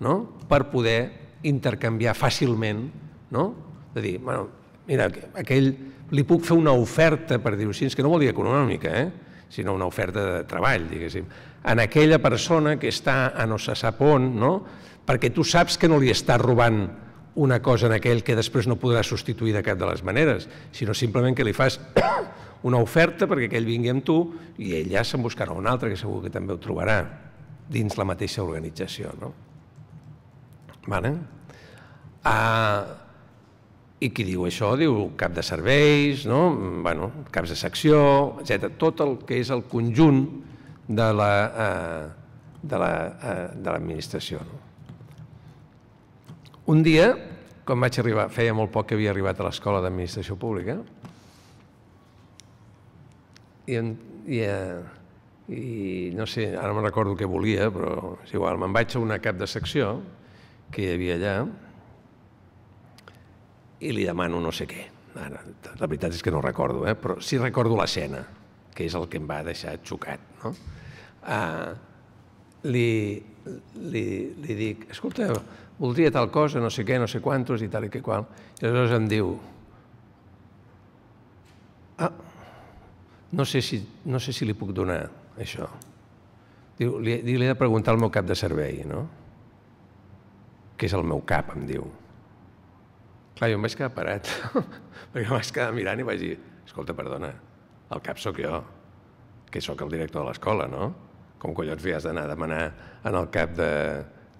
no? per poder intercanviar fàcilment, no? de dir, bueno, mira, aquell li puc fer una oferta, per dir-ho així, que no vol dir econòmica, eh? sinó una oferta de treball, diguéssim, en aquella persona que està a no se sap on, no? perquè tu saps que no li estàs robant una cosa en aquell que després no podrà substituir de cap de les maneres, sinó simplement que li fas una oferta perquè aquell vingui amb tu i ell ja se'n buscarà un altre que segur que també ho trobarà dins la mateixa organització. No? Vale? Ah, I qui diu això? Diu cap de serveis, no? bueno, caps de secció, etc. Tot el que és el conjunt de l'administració. La, eh, de la, eh, no? Un dia, quan vaig arribar, feia molt poc que havia arribat a l'escola d'administració pública, i, i, eh, i no sé, ara no recordo què volia, però és igual, me'n vaig a una cap de secció que hi havia allà i li demano no sé què. Ara, la veritat és que no recordo, eh? però sí recordo l'escena, que és el que em va deixar xocat. No? Uh, li, li, li dic, escolta, voldria tal cosa, no sé què, no sé quantos i tal i que qual. I aleshores em diu, ah, no sé si, no sé si li puc donar això. Diu, li, li he de preguntar al meu cap de servei, no? Que és el meu cap, em diu. Clar, jo em vaig quedar parat, perquè em vaig quedar mirant i vaig dir, escolta, perdona, el cap sóc jo, que sóc el director de l'escola, no? Com collons li has d'anar a demanar en el cap de,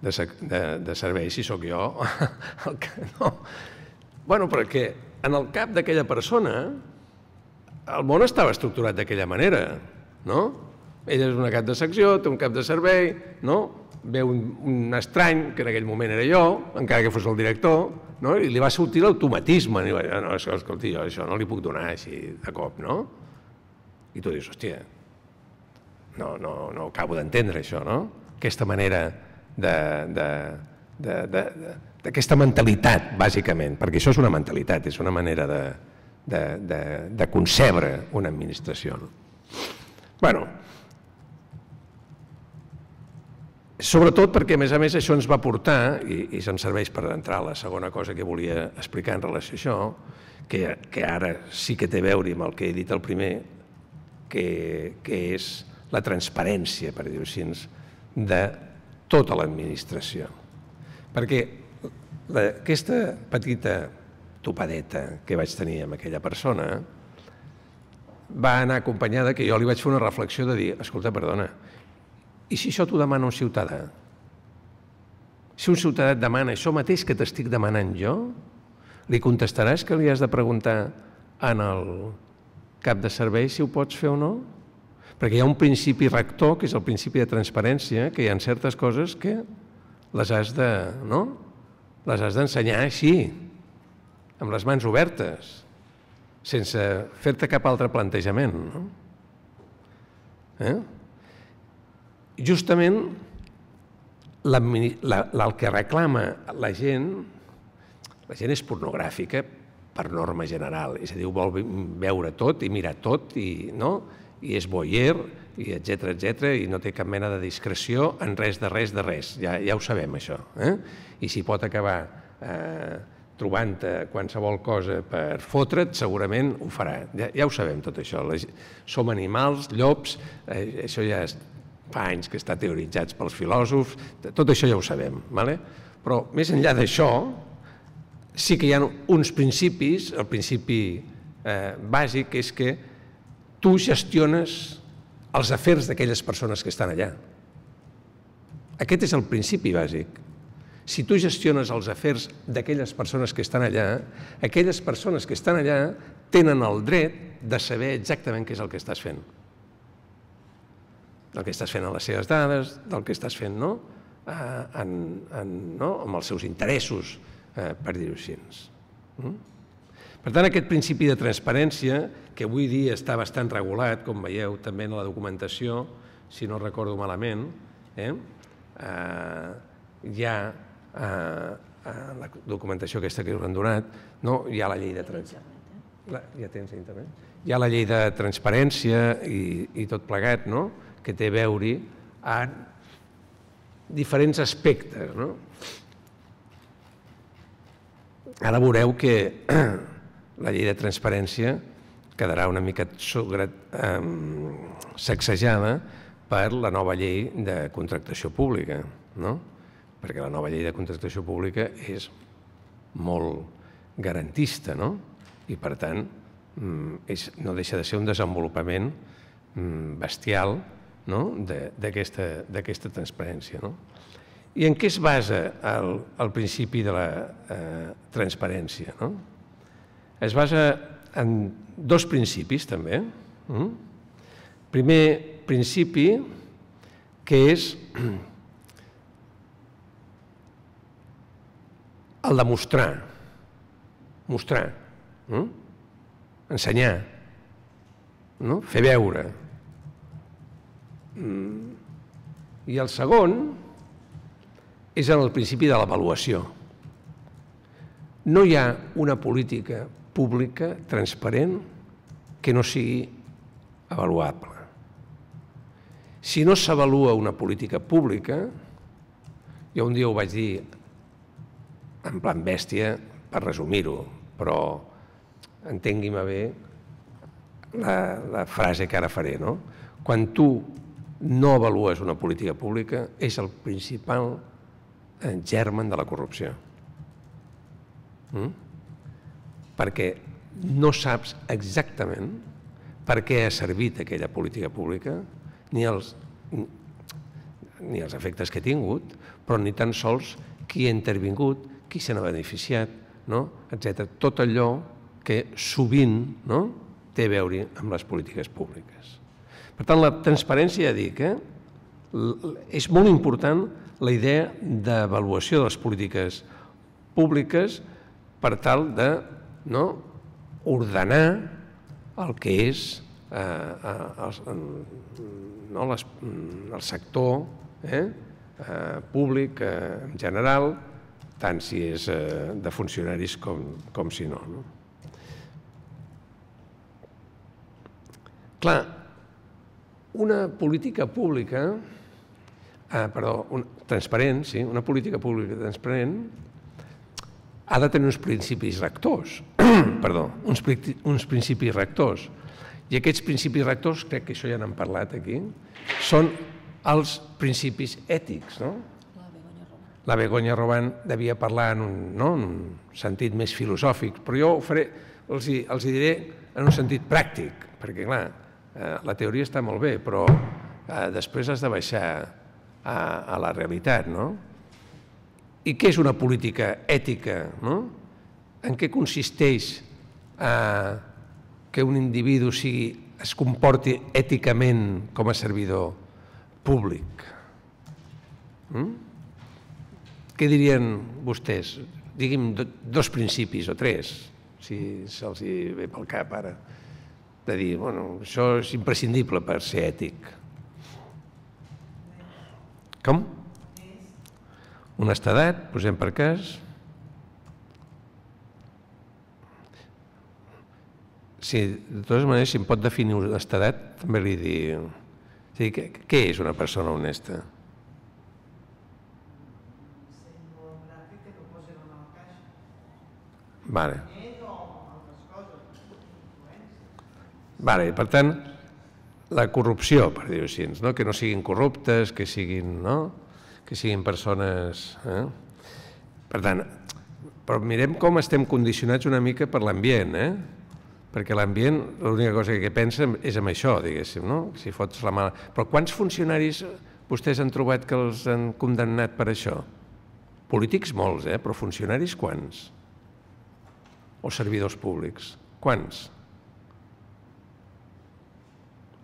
de, de, de servei si sóc jo? el que, no. Bueno, perquè en el cap d'aquella persona el món estava estructurat d'aquella manera, no? Ella és una cap de secció, té un cap de servei, no? Ve un, un estrany, que en aquell moment era jo, encara que fos el director, no? i li va sortir l'automatisme. I va dir, no, escolti, jo això no li puc donar així de cop, no? I tu dius, hòstia, no, no, no acabo d'entendre això, no? Aquesta manera de, de, de, de, d'aquesta mentalitat, bàsicament, perquè això és una mentalitat, és una manera de, de, de, de concebre una administració. No? bueno, sobretot perquè, a més a més, això ens va portar, i, i se'n serveix per entrar a la segona cosa que volia explicar en relació a això, que, que ara sí que té a veure amb el que he dit el primer, que, que és la transparència, per dir-ho així, de tota l'administració. Perquè la, aquesta petita topadeta que vaig tenir amb aquella persona va anar acompanyada que jo li vaig fer una reflexió de dir, escolta, perdona, i si això t'ho demana un ciutadà? Si un ciutadà et demana això mateix que t'estic demanant jo, li contestaràs que li has de preguntar en el cap de servei si ho pots fer o no? Perquè hi ha un principi rector, que és el principi de transparència, que hi ha certes coses que les has de, no? Les has d'ensenyar així, amb les mans obertes, sense fer-te cap altre plantejament. No? Eh? Justament la, la, el que reclama la gent, la gent és pornogràfica per norma general, és a dir, vol veure tot i mirar tot i, no? i és boyer, i etc etc i no té cap mena de discreció en res de res de res, ja, ja ho sabem això. Eh? I si pot acabar eh, trobant qualsevol cosa per fotre't, segurament ho farà. Ja, ja ho sabem tot això. Les, som animals, llops, eh, això ja és, fa anys que està teoritzats pels filòsofs, tot això ja ho sabem. Vale? Però més enllà d'això, sí que hi ha uns principis, el principi eh, bàsic és que tu gestiones els afers d'aquelles persones que estan allà. Aquest és el principi bàsic. Si tu gestiones els afers d'aquelles persones que estan allà, aquelles persones que estan allà tenen el dret de saber exactament què és el que estàs fent. Del que estàs fent a les seves dades, del que estàs fent no? Eh, en, en, no? amb els seus interessos, eh, per dir-ho així. Mm? Per tant, aquest principi de transparència, que avui dia està bastant regulat, com veieu també en la documentació, si no recordo malament, eh? Eh, ja a, a la documentació aquesta que us han donat, no? hi ha la llei de transparència. Ja tens internet? Hi ha la llei de transparència i, i tot plegat, no? que té a veure en diferents aspectes. No? Ara veureu que la llei de transparència quedarà una mica eh, sacsejada per la nova llei de contractació pública, no? Perquè la nova llei de contractació pública és molt garantista, no? i per tant mm, és, no deixa de ser un desenvolupament mm, bestial no? d'aquesta transparència. No? I en què es basa el, el principi de la eh, transparència? No? Es basa en dos principis, també. Mm? Primer principi, que és el de mostrar, mostrar, no? ensenyar, no? fer veure. Mm. I el segon és en el principi de l'avaluació. No hi ha una política pública transparent que no sigui avaluable. Si no s'avalua una política pública, jo un dia ho vaig dir en plan bèstia per resumir-ho, però entengui'm bé la, la frase que ara faré. No? Quan tu no avalues una política pública és el principal eh, germen de la corrupció. Mm? Perquè no saps exactament per què ha servit aquella política pública, ni els, ni els efectes que ha tingut, però ni tan sols qui ha intervingut, qui se n'ha beneficiat, no? etc. Tot allò que sovint no? té a veure amb les polítiques públiques. Per tant, la transparència, ja dic, eh? és molt important la idea d'avaluació de les polítiques públiques per tal de no, ordenar el que és eh, eh el, no, les, el sector eh, eh, públic eh, en general, tant si és eh, de funcionaris com, com si no. no? Clar, una política pública, eh, perdó, un, transparent, sí, una política pública transparent ha de tenir uns principis rectors, perdó, uns, uns principis rectors. I aquests principis rectors, crec que això ja n'hem parlat aquí, són els principis ètics, no? La Begoña Roban devia parlar en un, no, en un sentit més filosòfic, però jo faré, els, hi, els hi diré en un sentit pràctic, perquè clar, eh, la teoria està molt bé, però eh, després has de baixar a, a la realitat, no? I què és una política ètica, no? En què consisteix eh, que un individu sigui, es comporti èticament com a servidor públic? Mm? Què dirien vostès? Digui'm dos principis o tres, si se'ls ve pel cap ara, de dir, bueno, això és imprescindible per ser ètic. Com? Honestedat, posem per cas. Sí, de totes maneres, si em pot definir honestedat, també li dic... O sigui, què, és una persona honesta? Vale. Vale, per tant, la corrupció, per dir-ho així, no? que no siguin corruptes, que siguin, no? que siguin persones... Eh? Per tant, però mirem com estem condicionats una mica per l'ambient, eh? perquè l'ambient, l'única cosa que pensa és en això, diguéssim, no? si fots la mala... Però quants funcionaris vostès han trobat que els han condemnat per això? Polítics molts, eh? però funcionaris quants? O servidors públics? Quants?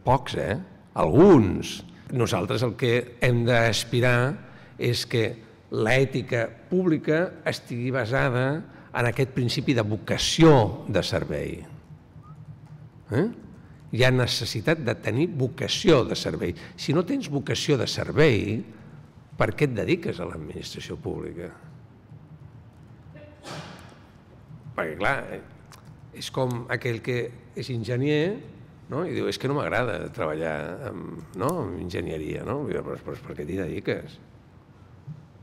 Pocs, eh? Alguns. Nosaltres el que hem d'aspirar és que l'ètica pública estigui basada en aquest principi de vocació de servei. Eh? Hi ha necessitat de tenir vocació de servei. Si no tens vocació de servei, per què et dediques a l'administració pública? Perquè clar, és com aquell que és enginyer no? i diu, és que no m'agrada treballar amb, no? amb enginyeria, no? I diu, però, però per què t'hi dediques?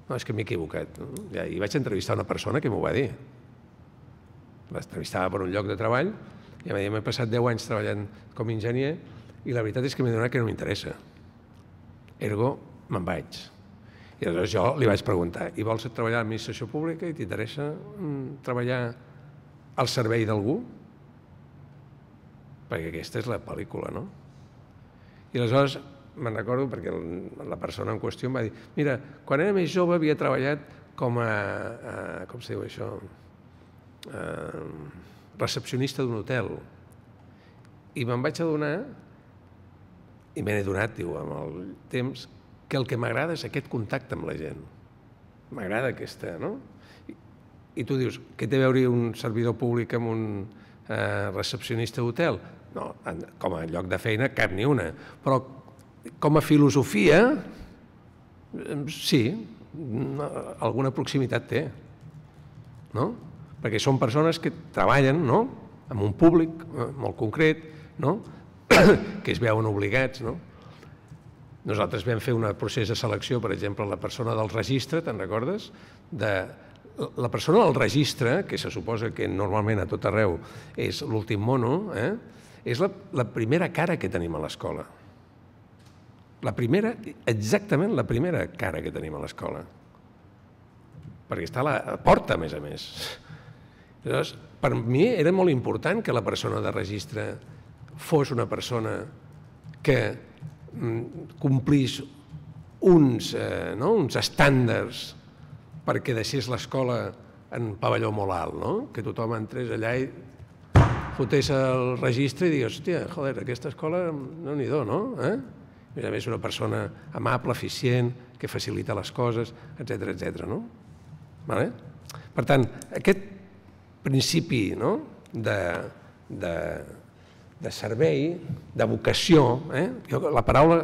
No, és que m'he equivocat. No? Ja, I vaig entrevistar una persona que m'ho va dir. L'entrevistava per un lloc de treball I m'he passat 10 anys treballant com a enginyer i la veritat és que m'he donat que no m'interessa. Ergo, me'n vaig. I aleshores jo li vaig preguntar, i vols treballar a l'administració pública i t'interessa mm, treballar al servei d'algú? Perquè aquesta és la pel·lícula, no? I aleshores me'n recordo perquè la persona en qüestió em va dir mira, quan era més jove havia treballat com a, a com se diu això, a, recepcionista d'un hotel. I me'n vaig adonar, i me n'he donat, diu, amb el temps, que el que m'agrada és aquest contacte amb la gent. M'agrada aquesta, no? I, tu dius, què té a veure un servidor públic amb un eh, recepcionista d'hotel? No, com a lloc de feina cap ni una. Però com a filosofia, sí, alguna proximitat té, no? Perquè són persones que treballen, no?, amb un públic eh, molt concret, no?, que es veuen obligats, no? Nosaltres vam fer un procés de selecció, per exemple, la persona del registre, te'n recordes? De, la persona del registre, que se suposa que normalment a tot arreu és l'últim mono, eh? és la, la primera cara que tenim a l'escola. La primera, exactament la primera cara que tenim a l'escola. Perquè està a la porta, a més a més. Llavors, per mi era molt important que la persona de registre fos una persona que mm, complís uns, eh, no? uns estàndards perquè deixés l'escola en pavelló molt alt, no? que tothom entrés allà i fotés el registre i digués, hòstia, joder, aquesta escola no n'hi do, no? Eh? a més a més una persona amable, eficient, que facilita les coses, etc etc. no? Vale? Per tant, aquest principi no? de, de, de servei, de vocació, eh? Jo, la paraula,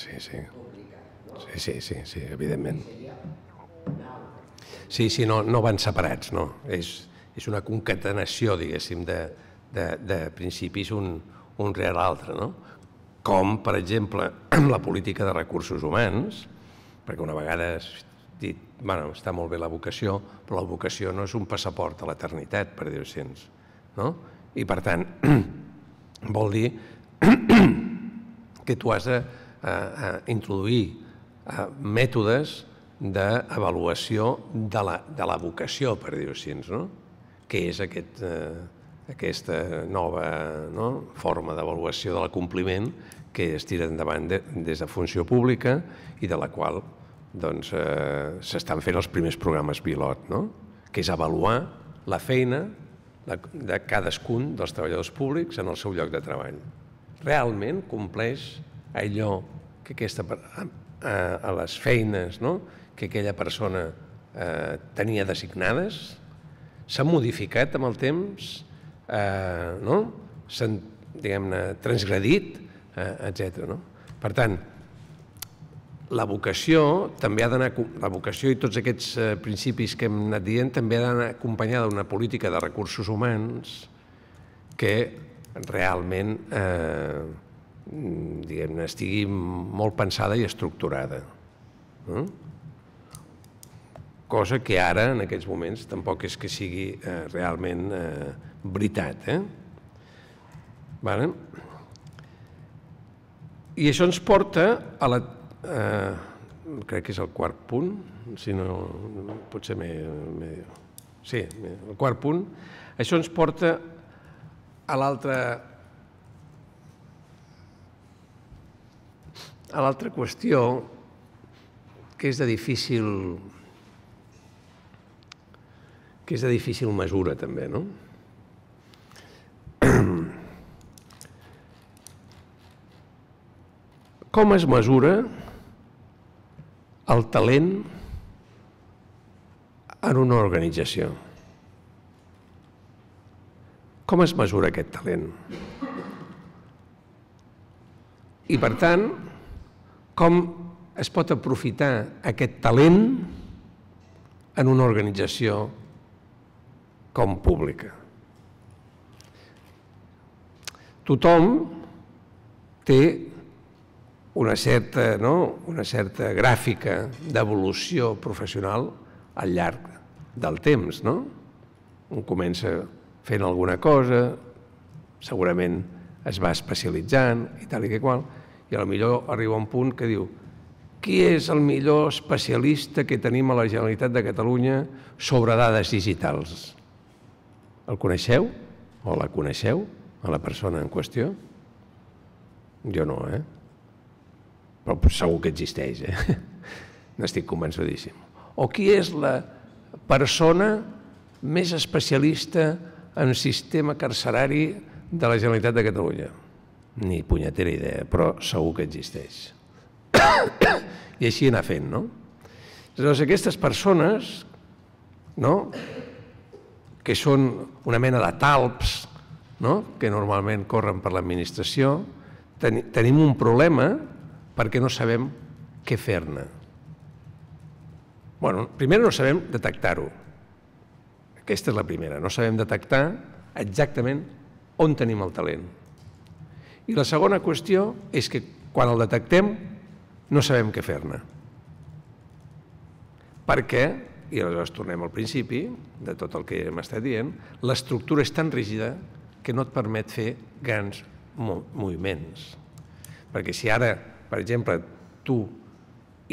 Sí, sí. Sí, sí, sí, sí, evidentment. Sí, sí, no, no van separats, no. És, és una concatenació, diguéssim, de, de, de principis un, un rere l'altre, no? Com, per exemple, la política de recursos humans, perquè una vegada has dit, bueno, està molt bé la vocació, però la vocació no és un passaport a l'eternitat, per dir-ho així no? I per tant, vol dir que tu has d'introduir eh, mètodes d'avaluació de, la, de la vocació, per dir-ho així, no? que és aquest, eh, aquesta nova no? forma d'avaluació de l'acompliment que es tira endavant de, des de funció pública i de la qual doncs, eh, s'estan fent els primers programes pilot, no? que és avaluar la feina de, de cadascun dels treballadors públics en el seu lloc de treball. Realment compleix allò que aquesta, a, a les feines no? que aquella persona eh, tenia designades, s'ha modificat amb el temps, eh, no? s'han transgredit, eh, etc. No? Per tant, la vocació també ha d'anar, la vocació i tots aquests eh, principis que hem anat dient també ha d'anar acompanyada d'una política de recursos humans que realment eh, diguem estigui molt pensada i estructurada. Eh? Cosa que ara, en aquests moments, tampoc és que sigui eh, realment eh, veritat. Eh? Vale? I això ens porta a la eh, crec que és el quart punt, si no, potser m'he... Sí, el quart punt. Això ens porta a l'altra a l'altra qüestió que és de difícil que és de difícil mesura també, no? Com es mesura el talent en una organització. Com es mesura aquest talent? I per tant, com es pot aprofitar aquest talent en una organització com pública? Tothom té una certa, no? una certa gràfica d'evolució professional al llarg del temps. No? Un comença fent alguna cosa, segurament es va especialitzant i tal i que qual, i a lo millor arriba un punt que diu qui és el millor especialista que tenim a la Generalitat de Catalunya sobre dades digitals? El coneixeu? O la coneixeu? A la persona en qüestió? Jo no, eh? Però segur que existeix, eh? N'estic convençudíssim. O qui és la persona més especialista en sistema carcerari de la Generalitat de Catalunya? Ni punyetera idea, però segur que existeix. I així anar fent, no? Llavors, aquestes persones, no?, que són una mena de talps, no?, que normalment corren per l'administració, ten tenim un problema perquè no sabem què fer-ne. Bueno, primer no sabem detectar-ho. Aquesta és la primera, no sabem detectar exactament on tenim el talent. I la segona qüestió és que quan el detectem no sabem què fer-ne. Perquè, i aleshores tornem al principi de tot el que hem estat dient, l'estructura és tan rígida que no et permet fer grans moviments. Perquè si ara, per exemple, tu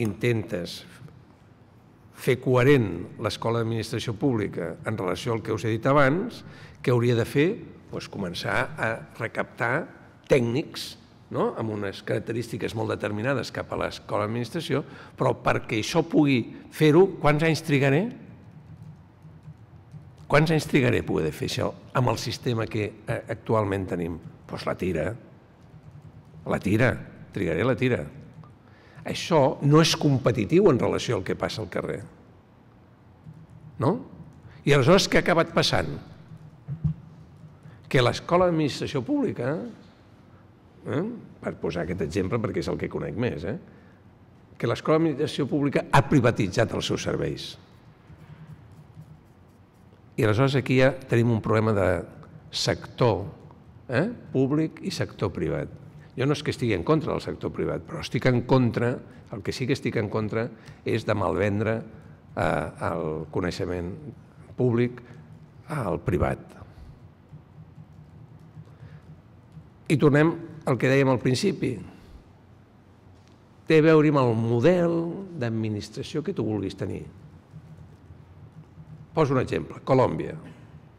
intentes fer coherent l'escola d'administració pública en relació al que us he dit abans, què hauria de fer? Pues començar a recaptar tècnics no? amb unes característiques molt determinades cap a l'escola d'administració, però perquè això pugui fer-ho, quants anys trigaré? Quants anys trigaré poder fer això amb el sistema que eh, actualment tenim? Doncs pues la tira. La tira. Trigaré la tira. Això no és competitiu en relació al que passa al carrer. No? I aleshores què ha acabat passant? Que l'escola d'administració pública eh? per posar aquest exemple perquè és el que conec més, eh? que l'Escola d'Administració Pública ha privatitzat els seus serveis. I aleshores aquí ja tenim un problema de sector eh? públic i sector privat. Jo no és que estigui en contra del sector privat, però estic en contra, el que sí que estic en contra és de malvendre eh, el coneixement públic al privat. I tornem el que dèiem al principi, té a veure amb el model d'administració que tu vulguis tenir. Poso un exemple, Colòmbia,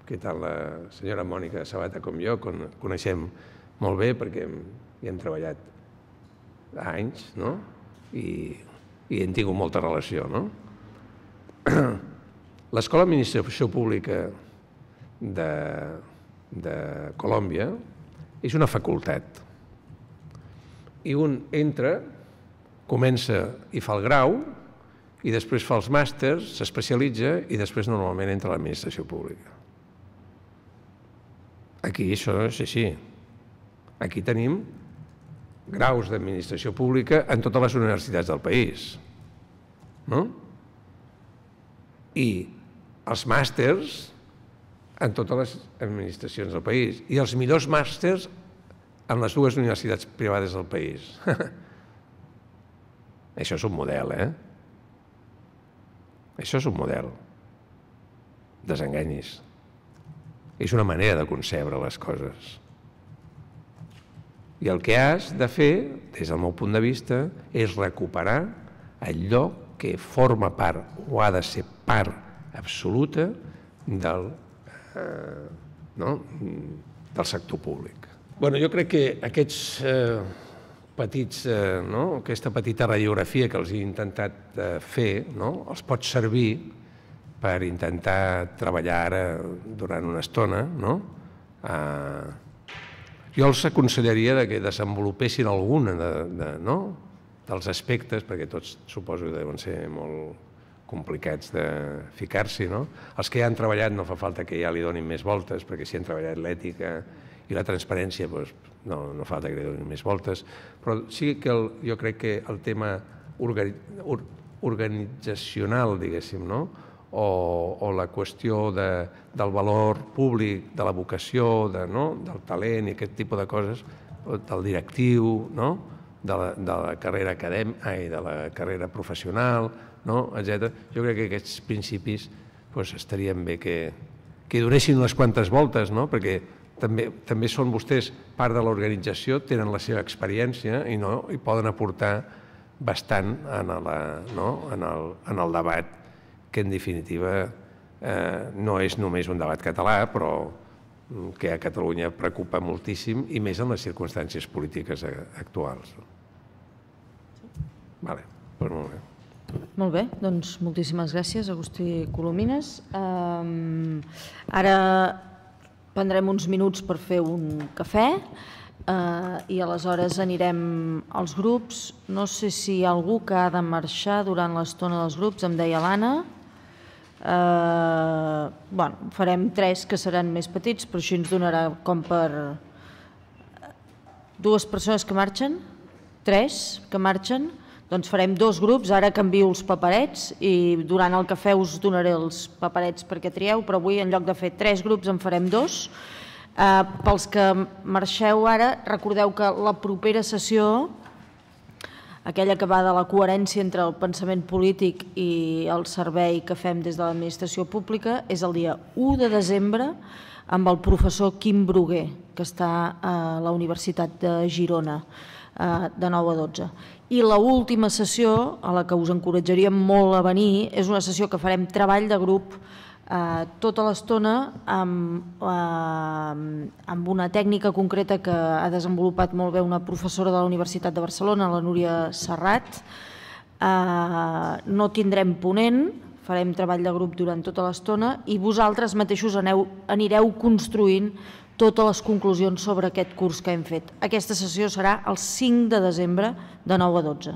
que tant la senyora Mònica Sabata com jo coneixem molt bé perquè hi hem treballat anys, no? I, i hem tingut molta relació, no? L'Escola d'Administració Pública de, de Colòmbia és una facultat i un entra, comença i fa el grau, i després fa els màsters, s'especialitza i després normalment entra a l'administració pública. Aquí això és així. Aquí tenim graus d'administració pública en totes les universitats del país. No? I els màsters en totes les administracions del país. I els millors màsters en les dues universitats privades del país. Això és un model, eh? Això és un model. Desenganyis. És una manera de concebre les coses. I el que has de fer, des del meu punt de vista, és recuperar allò que forma part o ha de ser part absoluta del, eh, no? del sector públic. Bueno, jo crec que aquests eh, petits, eh, no? aquesta petita radiografia que els he intentat eh, fer, no? els pot servir per intentar treballar ara durant una estona. No? Eh, jo els aconsellaria que desenvolupessin alguna de, de, no? dels aspectes, perquè tots suposo que deuen ser molt, complicats de ficar-s'hi, no? Els que ja han treballat no fa falta que ja li donin més voltes, perquè si han treballat l'ètica i la transparència, doncs, no, no falta que donin més voltes, però sí que el, jo crec que el tema organi or, organitzacional, diguéssim, no? o, o la qüestió de, del valor públic, de la vocació, de, no? del talent i aquest tipus de coses, del directiu, no? de, la, de la carrera acadèmica i de la carrera professional, no? etc. Jo crec que aquests principis doncs, estarien bé que, que donessin unes quantes voltes, no? perquè també, també són vostès part de l'organització, tenen la seva experiència i, no? i poden aportar bastant en, la, no? en, el, en el debat que en definitiva eh, no és només un debat català, però que a Catalunya preocupa moltíssim i més en les circumstàncies polítiques actuals. Vale, doncs molt bé. Molt bé, doncs moltíssimes gràcies, Agustí Colomines. Um, ara prendrem uns minuts per fer un cafè uh, i aleshores anirem als grups. No sé si hi ha algú que ha de marxar durant l'estona dels grups, em deia l'Anna. Uh, bueno, farem tres que seran més petits, però així ens donarà com per dues persones que marxen, tres que marxen, doncs farem dos grups, ara canvio els paperets i durant el cafè us donaré els paperets perquè trieu, però avui en lloc de fer tres grups en farem dos. Eh, pels que marxeu ara, recordeu que la propera sessió, aquella que va de la coherència entre el pensament polític i el servei que fem des de l'administració pública, és el dia 1 de desembre amb el professor Quim Bruguer, que està a la Universitat de Girona, de 9 a 12. I l última sessió, a la que us encoratjaríem molt a venir, és una sessió que farem treball de grup eh, tota l'estona amb, eh, amb una tècnica concreta que ha desenvolupat molt bé una professora de la Universitat de Barcelona, la Núria Serrat. Eh, no tindrem ponent, farem treball de grup durant tota l'estona i vosaltres mateixos aneu, anireu construint totes les conclusions sobre aquest curs que hem fet. Aquesta sessió serà el 5 de desembre de 9 a 12.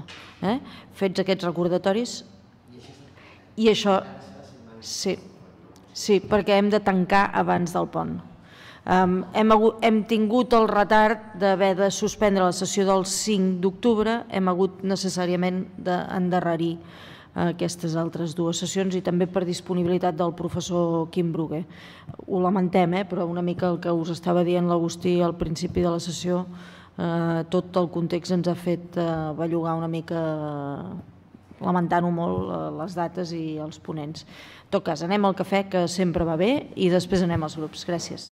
Eh? Fets aquests recordatoris. I això... Sí, sí, perquè hem de tancar abans del pont. Um, hem, hem tingut el retard d'haver de suspendre la sessió del 5 d'octubre, hem hagut necessàriament d'endarrerir aquestes altres dues sessions i també per disponibilitat del professor Quim Bruguer. Ho lamentem, eh? però una mica el que us estava dient l'Agustí al principi de la sessió, eh, tot el context ens ha fet eh, bellugar una mica lamentant-ho molt eh, les dates i els ponents. En tot cas, anem al cafè, que sempre va bé, i després anem als grups. Gràcies.